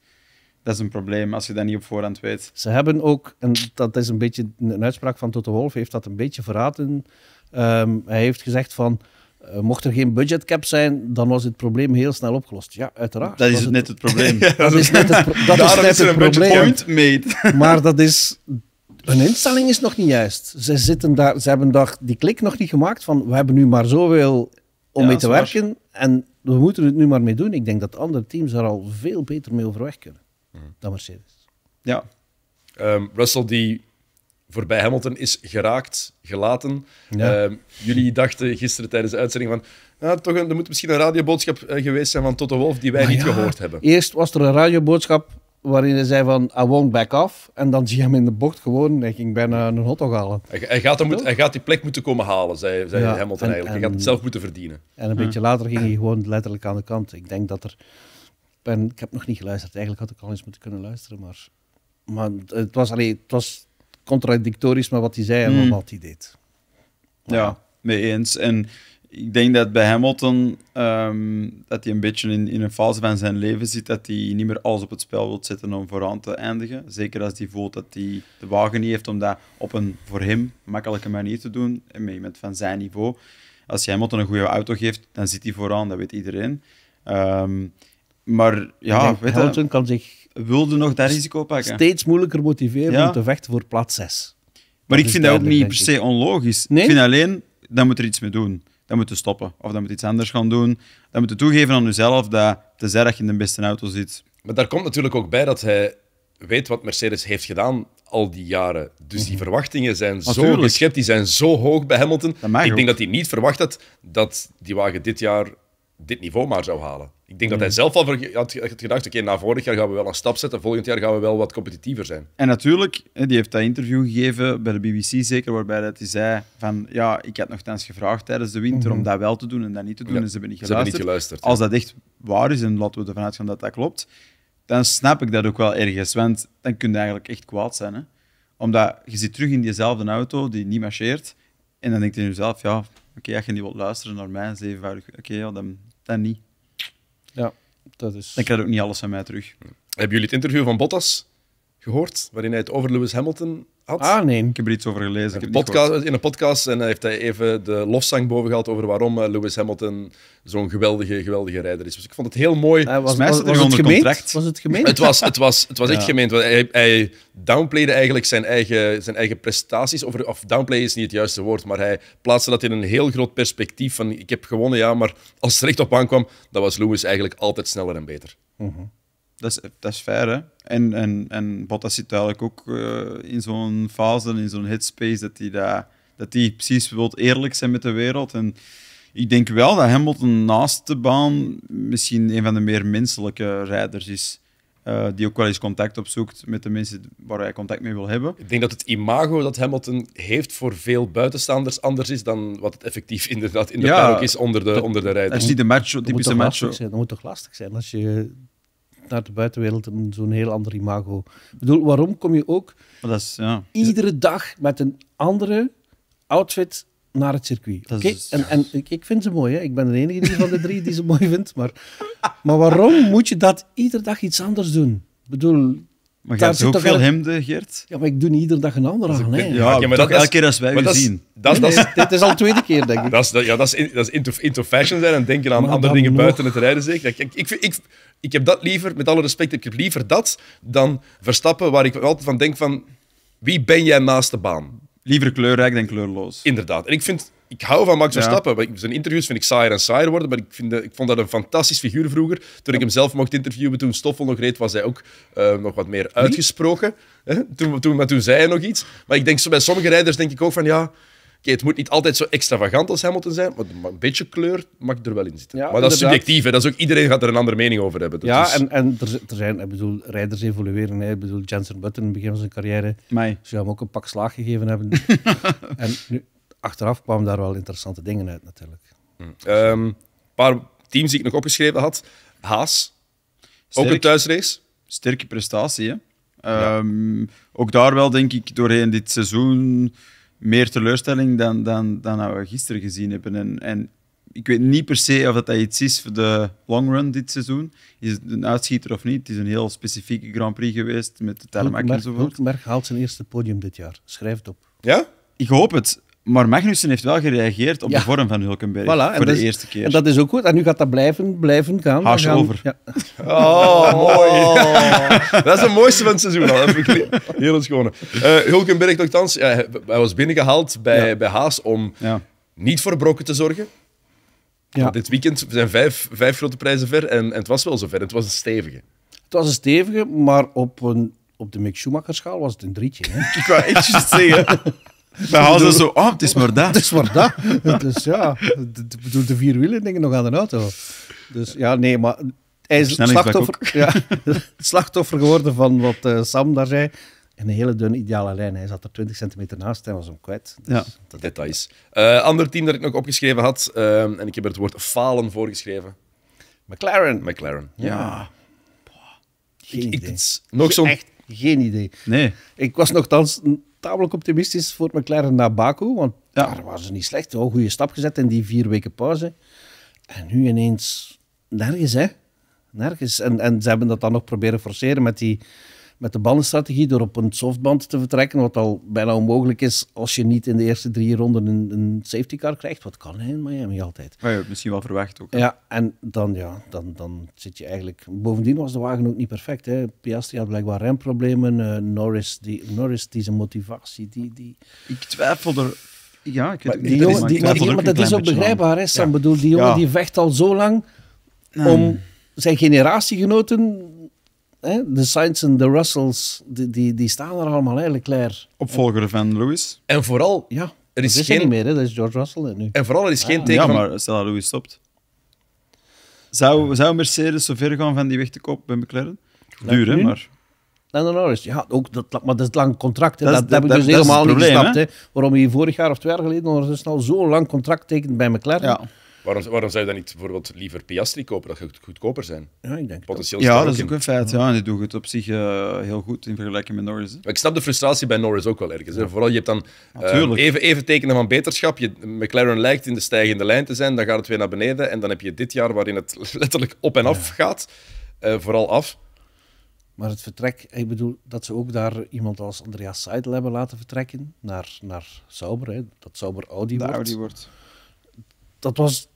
Dat is een probleem als je dat niet op voorhand weet. Ze hebben ook, en dat is een beetje een uitspraak van Toto Wolff, heeft dat een beetje verraten. Ehm, hij heeft gezegd van, eh, mocht er geen budgetcap zijn, dan was het probleem heel snel opgelost. Ja, uiteraard. Dat is het net het probleem. Dat is net het, pro- dat is net het probleem. Point made. Maar dat is... Hun instelling is nog niet juist. Ze, zitten daar, ze hebben daar die klik nog niet gemaakt van we hebben nu maar zoveel om Ja, mee te werken en we moeten het nu maar mee doen. Ik denk dat andere teams daar al veel beter mee overweg kunnen dan Mercedes. Ja, Ehm, Russell die voorbij Hamilton is geraakt, gelaten. Ja. Ehm, jullie dachten gisteren tijdens de uitzending van... Nou, toch een, er moet misschien een radioboodschap eh, geweest zijn van Toto Wolff die wij Maar niet ja, gehoord hebben. Eerst was er een radioboodschap waarin hij zei van I won't back off. En dan zie je hem in de bocht gewoon. Hij ging bijna een hotdog halen. Hij, hij, gaat moet, hij gaat die plek moeten komen halen, zei, zei Ja, Hamilton en- eigenlijk. Hij gaat het zelf moeten verdienen. En een beetje later ging hij gewoon letterlijk aan de kant. Ik denk dat er... En ik heb nog niet geluisterd. Eigenlijk had ik al eens moeten kunnen luisteren. Maar, maar het, was, allee, het was contradictorisch met wat hij zei en Hmm. wat hij deed. ja, mee eens. En ik denk dat bij Hamilton ehm, dat hij een beetje in, in een fase van zijn leven zit dat hij niet meer alles op het spel wil zetten om vooraan te eindigen. Zeker als hij voelt dat hij de wagen niet heeft om dat op een voor hem makkelijke manier te doen. En met iemand van zijn niveau. Als je Hamilton een goede auto geeft, dan zit hij vooraan, dat weet iedereen. Ehm, maar ja, denk, weet Hamilton kan zich wilde nog dat risico pakken. steeds moeilijker motiveren Ja. om te vechten voor plaats 6. Maar ik vind dat ook niet per se onlogisch. Nee? Ik vind alleen, dan moet er iets mee doen. Dan moet je stoppen. Of dan moet je iets anders gaan doen. Dan moet je toegeven aan jezelf dat te zeggen dat je in de beste auto zit. Maar daar komt natuurlijk ook bij dat hij weet wat Mercedes heeft gedaan al die jaren. Dus die verwachtingen zijn zo geschept, die zijn zo hoog bij Hamilton. Dat Ik denk ook. dat hij niet verwacht had dat die wagen dit jaar dit niveau maar zou halen. Ik denk dat hij zelf al had gedacht, oké, na vorig jaar gaan we wel een stap zetten, volgend jaar gaan we wel wat competitiever zijn. En natuurlijk, die heeft dat interview gegeven bij de BBC zeker, waarbij dat hij zei van ja, ik had nogthans gevraagd tijdens de winter om dat wel te doen en dat niet te doen. Ja, en ze hebben niet ze hebben geluisterd. niet geluisterd, Als dat echt waar is, en laten we ervan uitgaan dat dat klopt, dan snap ik dat ook wel ergens. Want dan kun je eigenlijk echt kwaad zijn. Hè? Omdat je zit terug in diezelfde auto die niet marcheert. En dan denk je in jezelf, ja, oké, als je niet wilt luisteren naar mij, zevenvoudig, oké, ja, dan, dan niet. Ja, dat is... Dan krijg je ook niet alles van mij terug. Hebben jullie het interview van Bottas gehoord, waarin hij het over Lewis Hamilton had? Ah, nee. Ik heb er iets over gelezen. Een podcast, in een podcast en heeft hij even de lofzang boven gehad over waarom eh, Lewis Hamilton zo'n geweldige, geweldige rijder is. Dus ik vond het heel mooi. Eh, was, was, er was het gemeend? Was het gemeend? Het was, het was, het was echt gemeend. want Hij, hij downplayde eigenlijk zijn eigen, zijn eigen prestaties. Of, of downplay is niet het juiste woord, maar hij plaatste dat in een heel groot perspectief. Van ik heb gewonnen, ja, maar als het er echt op aankwam, dan was Lewis eigenlijk altijd sneller en beter. Dat is, dat is fair, hè. En, en, en Bottas zit eigenlijk ook eh, in zo'n fase, in zo'n headspace, dat hij dat, dat hij precies wil eerlijk zijn met de wereld. En ik denk wel dat Hamilton naast de baan misschien een van de meer menselijke rijders is. eh, die ook wel eens contact opzoekt met de mensen waar hij contact mee wil hebben. Ik denk dat het imago dat Hamilton heeft voor veel buitenstaanders anders is dan wat het effectief inderdaad in de Ja, paddock is onder de, onder de Dat rijders. is niet de macho, Dat moet, typische toch macho. zijn. dat moet toch lastig zijn als je naar de buitenwereld een- zo'n heel ander imago... Ik bedoel, waarom kom je ook dat is, ja. iedere dag met een andere outfit naar het circuit? Dat Oké, is- En, en ik, ik vind ze mooi, hè. ik ben de enige die van de drie die ze mooi vindt. Maar, maar waarom moet je dat iedere dag iets anders doen? Ik bedoel, Maar je hebt ook veel hemden, Geert. ja, maar ik doe niet iedere dag een ander aan. hè. Ja, maar dat is- elke keer als wij u zien. Dat, dat, dit is al de tweede keer, denk ik. Dat is, ja, dat is, in- dat is into, into fashion zijn en denken aan Maar andere dingen nog. buiten het rijden. Zeker. Ik, ik, ik, ik, ik heb dat liever, met alle respect, ik heb liever dat dan Verstappen, waar ik altijd van denk van, wie ben jij naast de baan? Liever kleurrijk dan kleurloos. Inderdaad. En ik vind ik hou van Max Verstappen. ik- Zijn interviews vind ik saaier en saaier worden, maar ik, vind ik vond dat een fantastisch figuur vroeger. Toen ik hem zelf mocht interviewen, toen Stoffel nog reed, was hij ook eh, nog wat meer uitgesproken. Hè? Toen, toen, maar toen zei hij nog iets. Maar ik denk, zo, bij sommige rijders denk ik ook van, ja... Oké, het moet niet altijd zo extravagant als Hamilton zijn, maar een beetje kleur mag er wel in zitten. Ja, maar dat is subjectief, hè? Dat is ook, iedereen gaat er een andere mening over hebben. Dat Ja, is- en, en er, er zijn, ik bedoel, rijders evolueren. Hè. Ik bedoel, Jensen Button in het begin van zijn carrière Mij. zou hem ook een pak slaag gegeven hebben. en nu, achteraf kwamen daar wel interessante dingen uit, natuurlijk. Ehm, een paar teams die ik nog opgeschreven had. Haas, ook een thuisrace. sterke prestatie. Hè? Ehm, ook daar wel, denk ik, doorheen dit seizoen meer teleurstelling dan, dan, dan we gisteren gezien hebben. En, en ik weet niet per se of dat, dat iets is voor de long run dit seizoen. Is het een uitschieter of niet? Het is een heel specifieke Grand Prix geweest met de tarmac Hulkenberg, enzovoort. Hulkenberg haalt zijn eerste podium dit jaar. Schrijf het op. Ja? Ik hoop het. Maar Magnussen heeft wel gereageerd op Ja. de vorm van Hulkenberg. Voilà, voor de dat is- eerste keer. En dat is ook goed. En nu gaat dat blijven, blijven gaan. Haas gaan- over. Ja. Oh, mooi. dat is het mooiste van het seizoen al. Heel schone. Eh Hulkenberg nogthans, ja, hij was binnengehaald bij, Ja. bij Haas om Ja. niet voor brokken te zorgen. Ja. Want Dit weekend zijn vijf, vijf grote prijzen ver en, en het was wel zover. Het was een stevige. Het was een stevige, maar op, een, op de Mick Schumacher-schaal was het een drietje. Hè. Ik wou echt juist zeggen. Bij Haas zo, oh, het is maar dat. Dus maar dat. Dus ja, ik bedoel, de vier wielen dingen nog aan de auto. Dus ja, nee, maar hij is het slachtoffer, ja, het slachtoffer geworden van wat eh, Sam daar zei. Een hele dunne ideale lijn. Hij zat er 20 centimeter naast en was hem kwijt. Dus Ja. dat- Details. Eh ander team dat ik nog opgeschreven had, ehm, en ik heb er het woord falen voor geschreven. McLaren. McLaren. Ja. Geen Ik- idee. het is nog zo'n... Echt geen idee. Nee. Ik was nogthans tamelijk optimistisch voor McLaren na Baku, want Ja. daar waren ze niet slecht. Wel een goede stap gezet in die vier weken pauze. En nu ineens nergens, hè. Nergens. En, en ze hebben dat dan nog proberen forceren met, die, met de bandenstrategie door op een softband te vertrekken, wat al bijna onmogelijk is als je niet in de eerste drie ronden een, een safety car krijgt. Wat kan hè, in Miami altijd. Maar je misschien wel verwacht ook. Ja, en dan, ja, dan, dan zit je eigenlijk... Bovendien was de wagen ook niet perfect. Hè. Piastri had blijkbaar remproblemen. eh, Norris, die, Norris, die zijn motivatie... Die, die, Ik twijfel er... Ja, ik weet maar het die niet. jongen, die, maar, die- dat is ook begrijpbaar, hè, Sam. Ja. bedoel, die jongen Ja. die vecht al zo lang om zijn generatiegenoten... Hè, de Sainz en de Russells, die, die, die staan er allemaal, hè, Leclerc. Opvolger van Lewis. En vooral, Ja, er dat is, is hij niet geen, meer. Hè. Dat is George Russell hè, nu. en vooral er is geen Ah. teken Ja, van... maar stel dat Lewis stopt. Zou, zou Mercedes zo ver gaan van die weg te koop bij McLaren? Duur, hè? nu? Maar... Lando Norris, ja, ook dat, maar dat is het lang contract. Hè. Dat Dat, is- dat heb ik dat- dus dat is het helemaal niet probleem, gesnapt. Hè. Waarom hij vorig jaar of twee jaar geleden ondertussen al zo'n lang contract tekent bij McLaren. Ja. Waarom, waarom zou je dan niet bijvoorbeeld liever Piastri kopen? Dat gaat goedkoper zijn. Ja, ik denk. Potentieel ja, dat is in. ook een feit. Ja, en die doet het op zich eh, heel goed in vergelijking met Norris. hè. Ik snap de frustratie bij Norris ook wel ergens. Hè. Vooral, je hebt dan eh, even, even tekenen van beterschap. Je, McLaren lijkt in de stijgende lijn te zijn, dan gaat het weer naar beneden. En dan heb je dit jaar waarin het letterlijk op en af gaat. Eh, vooral af. Maar het vertrek, ik bedoel dat ze ook daar iemand als Andreas Seidel hebben laten vertrekken naar, naar Sauber, hè, dat Sauber Audi De wordt. Audi wordt. Dat was,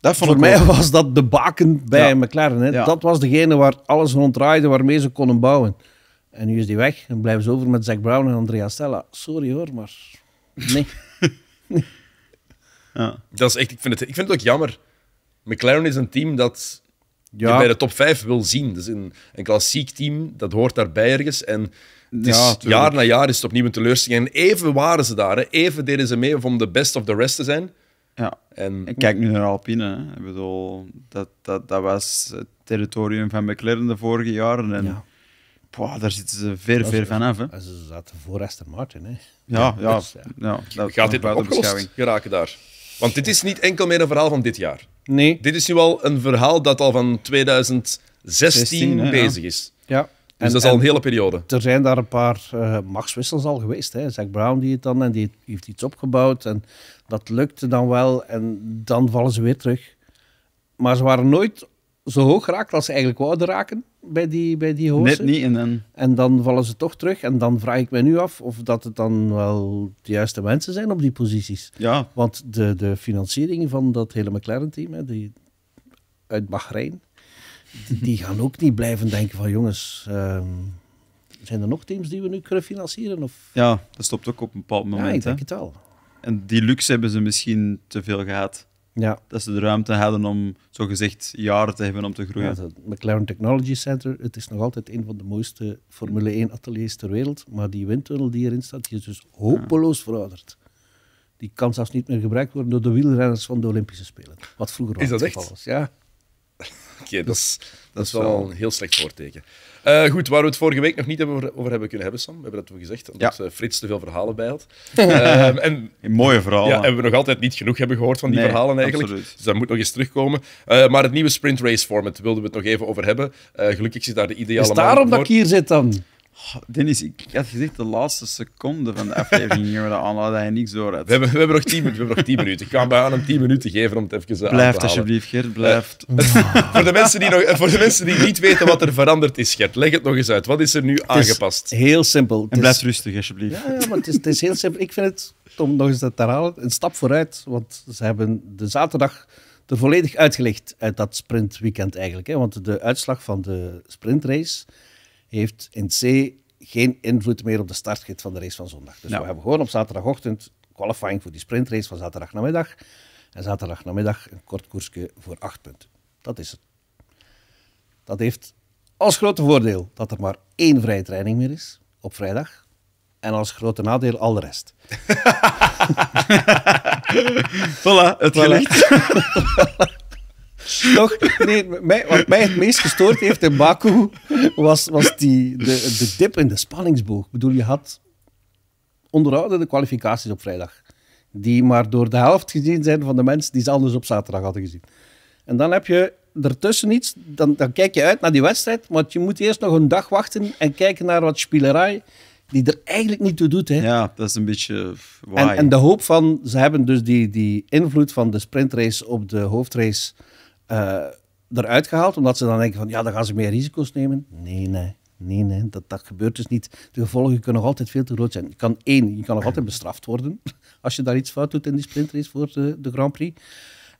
Dat vond voor ik mij ook. was dat de baken bij Ja. McLaren. Hè. Ja. Dat was degene waar alles rond draaide, waarmee ze konden bouwen. En nu is die weg en blijven ze over met Zack Brown en Andreas Stella. Sorry hoor, maar nee. Ja. Dat is echt, ik, vind het, ik vind het ook jammer. McLaren is een team dat je Ja. bij de top 5 wil zien. Dus een, een klassiek team, dat hoort daarbij ergens. En het is, Ja, jaar na jaar is het opnieuw een teleurstelling. En even waren ze daar. Hè. Even deden ze mee om de best of the rest te zijn. Ja. En En kijk nu naar Alpine. Hè. Ik bedoel, dat, dat, dat was het territorium van McLaren de vorige jaren. En Ja. Pwah, daar zitten ze ver, ver vanaf. Hè. Ze zaten voor Aston Martin. Hè. Ja, ja, dus, ja. ja. dat gaat dit opgelost beschouwing. geraken daar? Want dit is niet enkel meer een verhaal van dit jaar. Nee. Dit is nu al een verhaal dat al van 2016 16, hè, ja. bezig is. Ja. Dus En- dat is al en- een hele periode. er zijn daar een paar eh machtswissels al geweest. Hè. Zack Brown die het dan en die heeft iets opgebouwd en dat lukte dan wel en dan vallen ze weer terug. Maar ze waren nooit zo hoog geraakt als ze eigenlijk wouden raken bij die, bij die hoogste. Net niet. En dan, En dan vallen ze toch terug en dan vraag ik me nu af of dat het dan wel de juiste mensen zijn op die posities. ja, Want de, de financiering van dat hele McLaren-team, uit Bahrein, die, gaan ook niet blijven denken van jongens, ehm, zijn er nog teams die we nu kunnen financieren? Of... ja, dat stopt ook op een bepaald ja, ik moment. hè. denk het wel. En die luxe hebben ze misschien te veel gehad. Ja, Dat ze de ruimte hadden om zogezegd jaren te hebben om te groeien. Ja, het McLaren Technology Center, het is nog altijd een van de mooiste Formule 1 ateliers ter wereld, maar die windtunnel die erin staat, die is dus hopeloos verouderd. Die kan zelfs niet meer gebruikt worden door de wielrenners van de Olympische Spelen. Wat vroeger wel Is dat het echt? geval was. Ja. Oké, dat is, dat is wel wel- een heel slecht voorteken. Eh, goed, waar we het vorige week nog niet over, over hebben kunnen hebben, Sam. We hebben dat gezegd, omdat Ja. eh, Frits te veel verhalen bij had. Ehm, en, Een mooie verhaal. ja, en we nog altijd niet genoeg hebben gehoord van die Nee, verhalen eigenlijk. absoluut. Dus dat moet nog eens terugkomen. Eh, maar het nieuwe sprint race format wilden we het nog even over hebben. Eh, gelukkig zit daar de ideale Is man daarom dat ik hier zit dan? Dennis, ik had gezegd de laatste seconde van de aflevering gingen we dat aanladen dat je niks door had. We hebben, we, hebben nog tien, minuten- we hebben nog tien minuten. Ik ga hem aan hem tien minuten geven om het even eh, aan Blijf te halen. alsjeblieft, Gert, blijf. voor, de mensen die nog, eh, voor de mensen die niet weten wat er veranderd is, Gert, leg het nog eens uit. Wat is er nu Het is aangepast? Heel simpel. En blijf is- rustig, alsjeblieft. Ja, ja, maar het is, het is heel simpel. Ik vind het, om nog eens dat te herhalen, een stap vooruit. Want ze hebben de zaterdag er volledig uitgelegd uit dat sprintweekend eigenlijk. Hè. Want de uitslag van de sprintrace heeft in C geen invloed meer op de startgrid van de race van zondag. Dus Ja. we hebben gewoon op zaterdagochtend qualifying voor die sprintrace van zaterdagnamiddag. En zaterdagnamiddag een kort koersje voor acht punten. Dat is het. Dat heeft als grote voordeel dat er maar één vrije training meer is op vrijdag. En als grote nadeel al de rest. Voilà, het gelegd. Toch? Nee, mij, wat mij het meest gestoord heeft in Baku was, was die, de, de dip in de spanningsboog. Ik bedoel, je had onderhouden de kwalificaties op vrijdag. Die maar door de helft gezien zijn van de mensen die ze anders op zaterdag hadden gezien. En dan heb je ertussen iets, dan, dan kijk je uit naar die wedstrijd, maar je moet eerst nog een dag wachten en kijken naar wat spielerij die er eigenlijk niet toe doet. Hè. Ja, dat is een beetje En, waai. en de hoop van, ze hebben dus die, die invloed van de sprintrace op de hoofdrace eh, eruit gehaald, omdat ze dan denken van, ja, dan gaan ze meer risico's nemen. Nee, nee, nee, nee, dat, dat gebeurt dus niet. De gevolgen kunnen nog altijd veel te groot zijn. Je kan één, je kan nog altijd bestraft worden als je daar iets fout doet in die sprintrace voor de, de Grand Prix.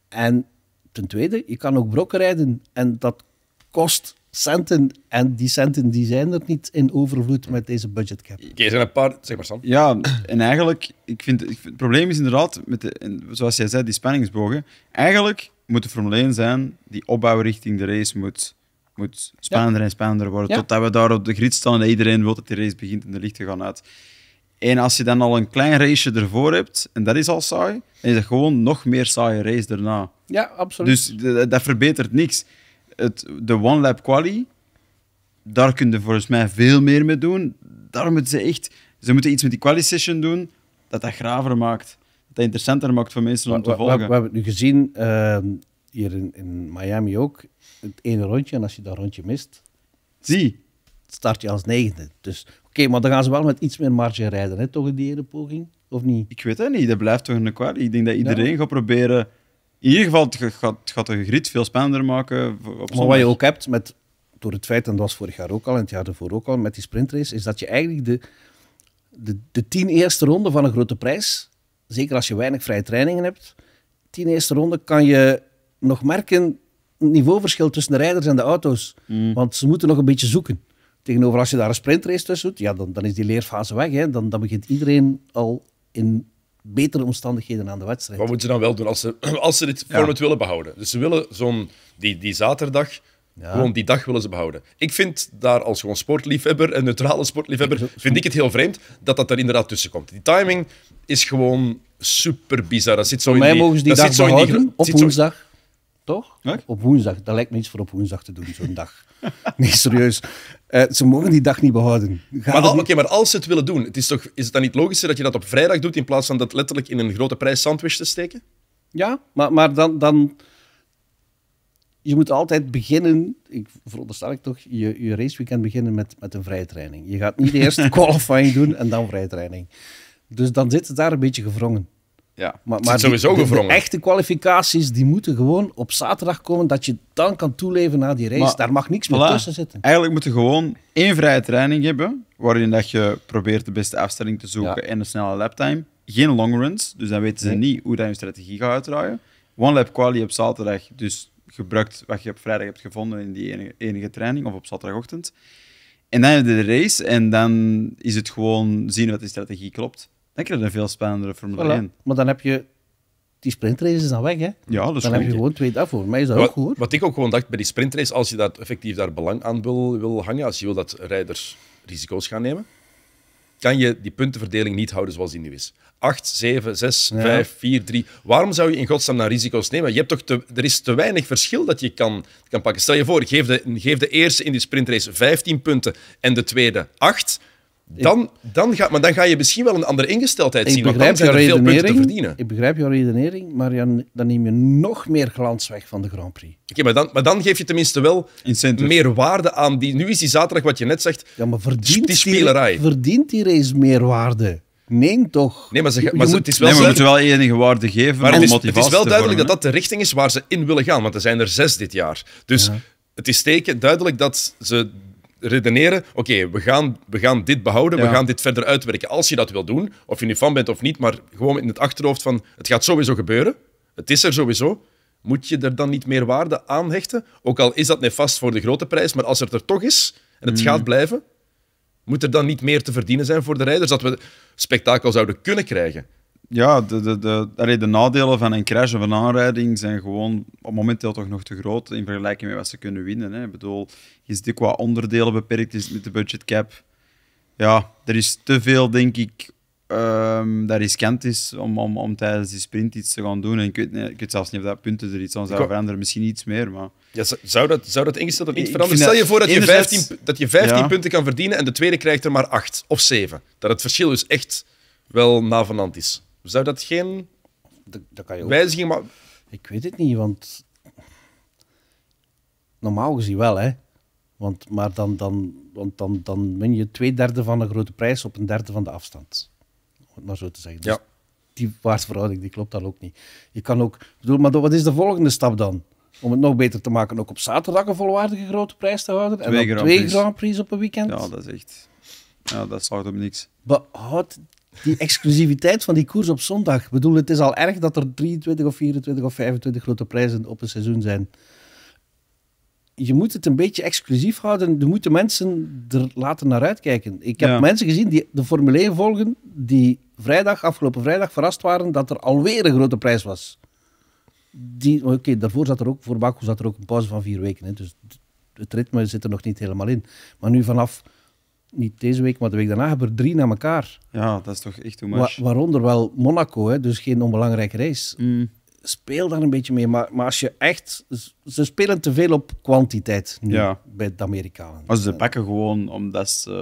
En ten tweede, je kan ook brokken rijden en dat kost centen. En die centen die zijn er niet in overvloed met deze budgetcap. Oké, er zijn een paar... Zeg maar, Sam. Ja, en eigenlijk, ik vind, ik vind- het probleem is inderdaad, met de, en zoals jij zei, die spanningsbogen. Eigenlijk moet de Formule 1 zijn, die opbouw richting de race moet, moet spannender en spannender worden. Ja. Totdat we daar op de grid staan en iedereen wil dat die race begint en de lichten gaan uit. En als je dan al een klein raceje ervoor hebt, en dat is al saai, dan is het gewoon nog meer saaie race daarna. Ja, absoluut. Dus dat verbetert niks. Het, de One Lap Quali, daar kun je volgens mij veel meer mee doen. Daar moeten ze echt... Ze moeten iets met die quali session doen dat dat graver maakt. Dat interessanter maakt voor mensen om te we- we- volgen. we hebben het nu gezien, ehm, hier in, in Miami ook, het ene rondje. En als je dat rondje mist, Zie, start je als negende. Dus oké, maar dan gaan ze wel met iets meer marge rijden, hè, toch in die ene poging? Of niet? ik weet het niet. Dat blijft toch een quali. Ik denk dat iedereen gaat proberen... In ieder geval, het gaat, het gaat de grid veel spannender maken op Maar wat je ook hebt, met, door het feit, en dat was vorig jaar ook al, en het jaar ervoor ook al, met die sprintrace, is dat je eigenlijk de, de, de tien eerste ronden van een grote prijs, zeker als je weinig vrije trainingen hebt, tien eerste ronden kan je nog merken het niveauverschil tussen de rijders en de auto's. Want ze moeten nog een beetje zoeken. Tegenover als je daar een sprintrace tussen doet, ja, dan, dan is die leerfase weg. Hè. Dan, dan begint iedereen al in betere omstandigheden aan de wedstrijd. Wat moeten ze dan wel doen als ze, als ze dit format willen behouden? Dus ze willen zo'n... Die, die zaterdag... Ja. Gewoon die dag willen ze behouden. Ik vind daar als gewoon sportliefhebber, een neutrale sportliefhebber, vind ik het heel vreemd dat dat er inderdaad tussen komt. Die timing is gewoon super bizar. Dat zit zo Voor in die, mogen ze die dat dag zit zo in die op zit zo- woensdag. Toch? Op woensdag. Dat lijkt me iets voor op woensdag te doen, zo'n dag. Nee, serieus. Eh, ze mogen die dag niet behouden. Maar, al- niet- oké, maar als ze het willen doen, het is, toch, is het dan niet logischer dat je dat op vrijdag doet in plaats van dat letterlijk in een grote prijs sandwich te steken? Ja, maar, maar dan, dan... Je moet altijd beginnen, ik veronderstel ik toch, je, je raceweekend beginnen met, met een vrije training. Je gaat niet eerst qualifying doen en dan vrije training. Dus dan zit het daar een beetje gevrongen. Ja. Maar, maar die- sowieso de- gevrongen. De, echte kwalificaties, die moeten gewoon op zaterdag komen, dat je dan kan toeleven naar die race. Maar- daar mag niks meer tussen zitten. Eigenlijk moet je gewoon één vrije training hebben, waarin dat je probeert de beste afstelling te zoeken Ja. en een snelle laptime. Geen long runs, dus dan weten ze Nee. niet hoe dat je strategie gaat uitdraaien. One lap quali op zaterdag, dus gebruikt wat je op vrijdag hebt gevonden in die enige, enige training, of op zaterdagochtend. En dan heb je de race en dan is het gewoon zien wat die strategie klopt. Dan krijg je een veel spannendere Formule Voilà. 1. Maar dan heb je... Die sprintrace is dan weg, hè? Ja, dat is Dan heb je goed. gewoon twee... Dat voor mij is dat ook Wat, goed, hoor. wat ik ook gewoon dacht bij die sprintrace, als je daar effectief daar belang aan wil, wil hangen, als je wil dat rijders risico's gaan nemen, kan je die puntenverdeling niet houden zoals die nu is. 8, 7, 6, Ja. 5, 4, 3. Waarom zou je in godsnaam naar risico's nemen? Je hebt toch te, er is te weinig verschil dat je kan, kan pakken. Stel je voor, geef de, geef de eerste in die sprintrace 15 punten en de tweede 8. Dan, dan, ga, maar dan ga je misschien wel een andere ingesteldheid Ik zien, want dan begrijp zijn jouw er veel punten te redenering. verdienen. Ik begrijp jouw redenering, maar dan neem je nog meer glans weg van de Grand Prix. Oké, maar, dan, maar dan geef je tenminste wel Incentive. meer waarde aan die. Nu is die zaterdag, wat je net zegt. Ja, maar verdient Die spelerij. verdient die race meer waarde? Nee, toch? Nee, maar, ze, Je- maar je ze- moet- het is wel, Nee, maar we moeten wel enige waarde geven maar om het, is, motivatie het is wel duidelijk vormen, dat dat de richting is waar ze in willen gaan. Want er zijn er zes dit jaar. Dus het is teken duidelijk dat ze redeneren: oké, we, gaan, we gaan dit behouden, we gaan dit verder uitwerken. Als je dat wil doen, of je nu fan bent of niet, maar gewoon in het achterhoofd van: het gaat sowieso gebeuren. Het is er sowieso. Moet je er dan niet meer waarde aan hechten? Ook al is dat nefast voor de grote prijs, maar als het er toch is en het gaat blijven, moet er dan niet meer te verdienen zijn voor de rijders, dat we spektakel zouden kunnen krijgen? Ja, de, de, de, allee, de nadelen van een crash of een aanrijding zijn gewoon op momenteel toch nog te groot in vergelijking met wat ze kunnen winnen. Hè. Ik bedoel, je zit ook qua onderdelen beperkt is met de budgetcap. Ja, er is te veel, denk ik, ehm, dat riskant is om, om, om tijdens die sprint iets te gaan doen. En ik weet, niet- ik weet zelfs niet of dat punten er iets aan zou veranderen. Misschien iets meer, maar... Ja, zou, dat, zou dat ingesteld niet Ik veranderen? Stel je voor dat je enerzijds- 15, pu- dat je 15 Ja. punten kan verdienen en de tweede krijgt er maar 8 of 7. Dat het verschil dus echt wel navenant is. Zou dat geen Dat, dat kan je ook. wijziging maken? Ik weet het niet, want normaal gezien wel, hè. Want, maar dan, dan, want dan, dan win je twee derde van de grote prijs op een derde van de afstand. Om het maar zo te zeggen. Dus Ja. die waardeverhouding die klopt dan ook niet. Je kan ook, bedoel, maar wat is de volgende stap dan? Om het nog beter te maken, ook op zaterdag een volwaardige grote prijs te houden. en Twee dan Grand twee Prix. Grand Prix op een weekend. Ja, dat is echt... Ja, dat slaagt op niks. Behoud die exclusiviteit van die koers op zondag. Ik bedoel, het is al erg dat er 23 of 24 of 25 grote prijzen op een seizoen zijn. Je moet het een beetje exclusief houden. Je moet de mensen er laten naar uitkijken. Ik heb Ja. mensen gezien die de Formule 1 volgen, die vrijdag, afgelopen vrijdag verrast waren dat er alweer een grote prijs was. Die- Oké, daarvoor zat er ook, voor Baku zat er ook een pauze van vier weken. Hè, dus het ritme zit er nog niet helemaal in. Maar nu vanaf, niet deze week, maar de week daarna, hebben er drie naar elkaar. Ja, dat is toch echt too Wa- much. waaronder wel Monaco, hè, dus geen onbelangrijke race. Mm. Speel daar een beetje mee. Maar, maar als je echt... Ze spelen te veel op kwantiteit nu Ja. bij de Amerikanen. Maar ze pakken gewoon omdat ze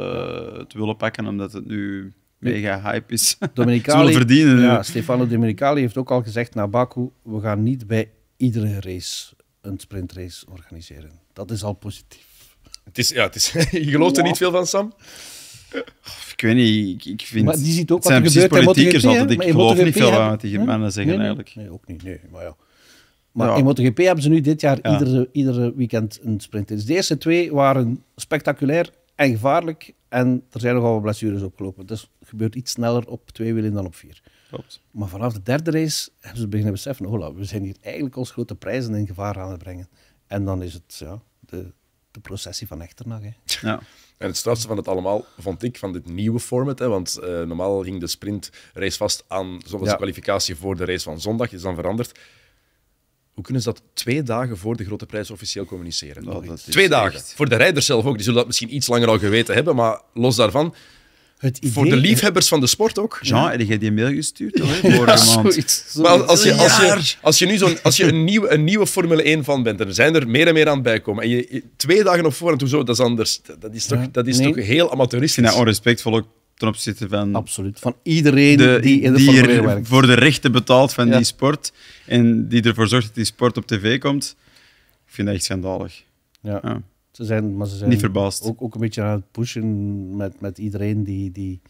eh, het willen pakken, omdat het nu mega hype is. willen verdienen. Ja, Stefano Domenicali heeft ook al gezegd na Baku, we gaan niet bij iedere race een sprintrace organiseren. Dat is al positief. Het is, ja, het is, je gelooft er niet veel van, Sam? Ik weet niet, ik, ik vind... maar die ziet ook het zijn wat er gebeurt politiekers MotoGP, altijd. Ik geloof niet veel hebben- wat die mannen zeggen nee, nee. eigenlijk. Nee, ook niet. Nee, maar ja. Maar Ja. in MotoGP hebben ze nu dit jaar Ja. iedere, iedere weekend een sprint. Dus de eerste twee waren spectaculair en gevaarlijk. En er zijn nogal wat blessures opgelopen. Dus het gebeurt iets sneller op twee wielen dan op vier. Klopt. Maar vanaf de derde race hebben ze beginnen beseffen, hola, we zijn hier eigenlijk ons grote prijzen in gevaar aan het brengen. En dan is het ja, de, de processie van Echternach. Hè. Ja. En het strafste van het allemaal vond ik van dit nieuwe format. Hè, want eh, normaal ging de sprintrace vast aan Ja. de kwalificatie voor de race van zondag. is dan veranderd. Hoe kunnen ze dat twee dagen voor de grote prijs officieel communiceren? Nou, twee dagen. echt- Voor de rijders zelf ook. Die zullen dat misschien iets langer al geweten hebben. Maar los daarvan, Het idee, voor de liefhebbers van de sport ook. Jean, heb jij die mail gestuurd? Hoor, vorige maand? Zoiets, Maar als, je, als, je, als je nu zo'n, als je een, nieuwe, een nieuwe Formule 1 van bent, en er zijn er meer en meer aan bijkomen, en je, je- twee dagen op voorhand, hoezo, dat is anders. Dat is toch, Ja, dat is nee. toch heel Ik amateuristisch. vind dat onrespectvol ook ten opzichte van Absoluut. Van iedereen de, die in de die Formule 1 er werkt. voor de rechten betaalt van Ja. die sport en die ervoor zorgt dat die sport op tv komt. Ik vind dat echt schandalig. Ja. Ja. Ze zijn, maar ze zijn Niet verbaasd. Ook, ook een beetje aan het pushen met, met iedereen die. die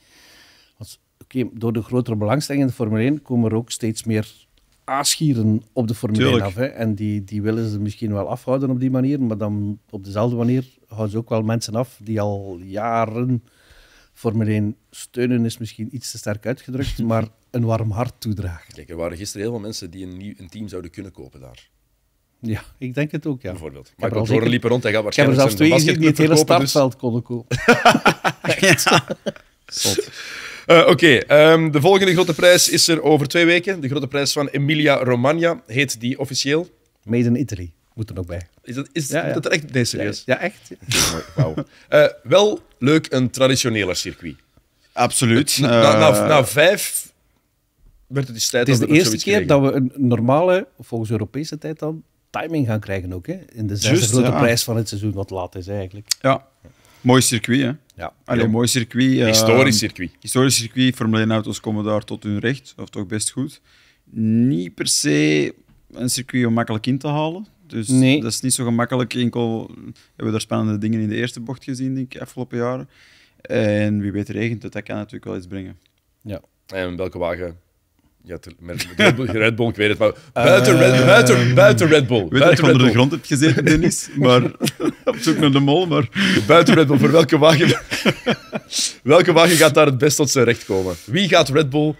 als- Oké, door de grotere belangstelling in de Formule 1 komen er ook steeds meer aasgieren op de Formule 1 Tuurlijk. af. Hè. En die, die willen ze misschien wel afhouden op die manier, maar dan op dezelfde manier houden ze ook wel mensen af die al jaren Formule 1 steunen, is misschien iets te sterk uitgedrukt, maar een warm hart toedragen. Kijk, er waren gisteren heel veel mensen die een, nieuw, een team zouden kunnen kopen daar, Ja, ik denk het ook, ja. bijvoorbeeld. er Michael Jordan zeker- liep er rond, hij gaat Ik heb er waarschijnlijk zelfs twee zijn gezien die het hele dus- startveld konden kopen. Eh, Oké, ehm, de volgende grote prijs is er over twee weken. De grote prijs van Emilia Romagna heet die officieel. Made in Italy. Moet er nog bij. Is dat, is Ja, ja. dat echt? Nee, serieus. Ja, echt? Wauw. Eh, wel leuk, een traditioneler circuit. Absoluut. Na, na, Eh, na vijf werd het dus tijd Het is dat de er eerste keer dat we een normale, volgens Europese tijd dan, timing gaan krijgen ook. Hè? In de zesde grote ja. prijs van het seizoen, wat laat is eigenlijk. Ja, mooi circuit, hè? Ja. Allee, mooi circuit. eh, Historisch circuit. Historisch circuit, Formule 1-auto's komen daar tot hun recht, of toch best goed. Niet per se een circuit om makkelijk in te halen. Dus Nee. dat is niet zo gemakkelijk. Enkel hebben we daar spannende dingen in de eerste bocht gezien, denk ik, afgelopen jaren. En wie weet regent het, dat kan natuurlijk wel iets brengen. Ja. En welke wagen? Ja, te- met Red Bull, Red Bull, ik weet het, maar buiten, Red, buiten, buiten Red Bull. Ik weet dat Buiten je onder de grond hebt gezeten, Dennis, maar op zoek naar de mol. Maar Buiten Red Bull, voor welke wagen, welke wagen gaat daar het best tot zijn recht komen? Wie gaat Red Bull...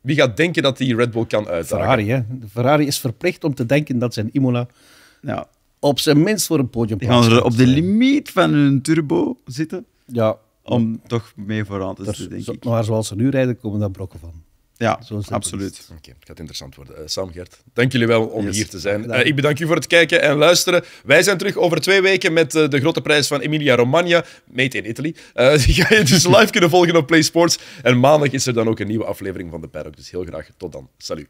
Wie gaat denken dat die Red Bull kan uitdagen? Ferrari, hè. De Ferrari is verplicht om te denken dat zijn Imola ja, op zijn minst voor een podium die gaan er op de limiet van hun turbo zitten Ja, om toch mee vooraan te zitten, denk zo- ik. maar zoals ze nu rijden, komen daar brokken van. Ja, absoluut. Oké, het gaat interessant worden. Eh, Sam, Gert, dank jullie wel om Yes. hier te zijn. Eh, ik bedank u voor het kijken en luisteren. Wij zijn terug over twee weken met eh, de grote prijs van Emilia Romagna, made in Italy. Eh, die ga je dus live kunnen volgen op Play Sports. En maandag is er dan ook een nieuwe aflevering van de Paddock. Dus heel graag tot dan. Salut.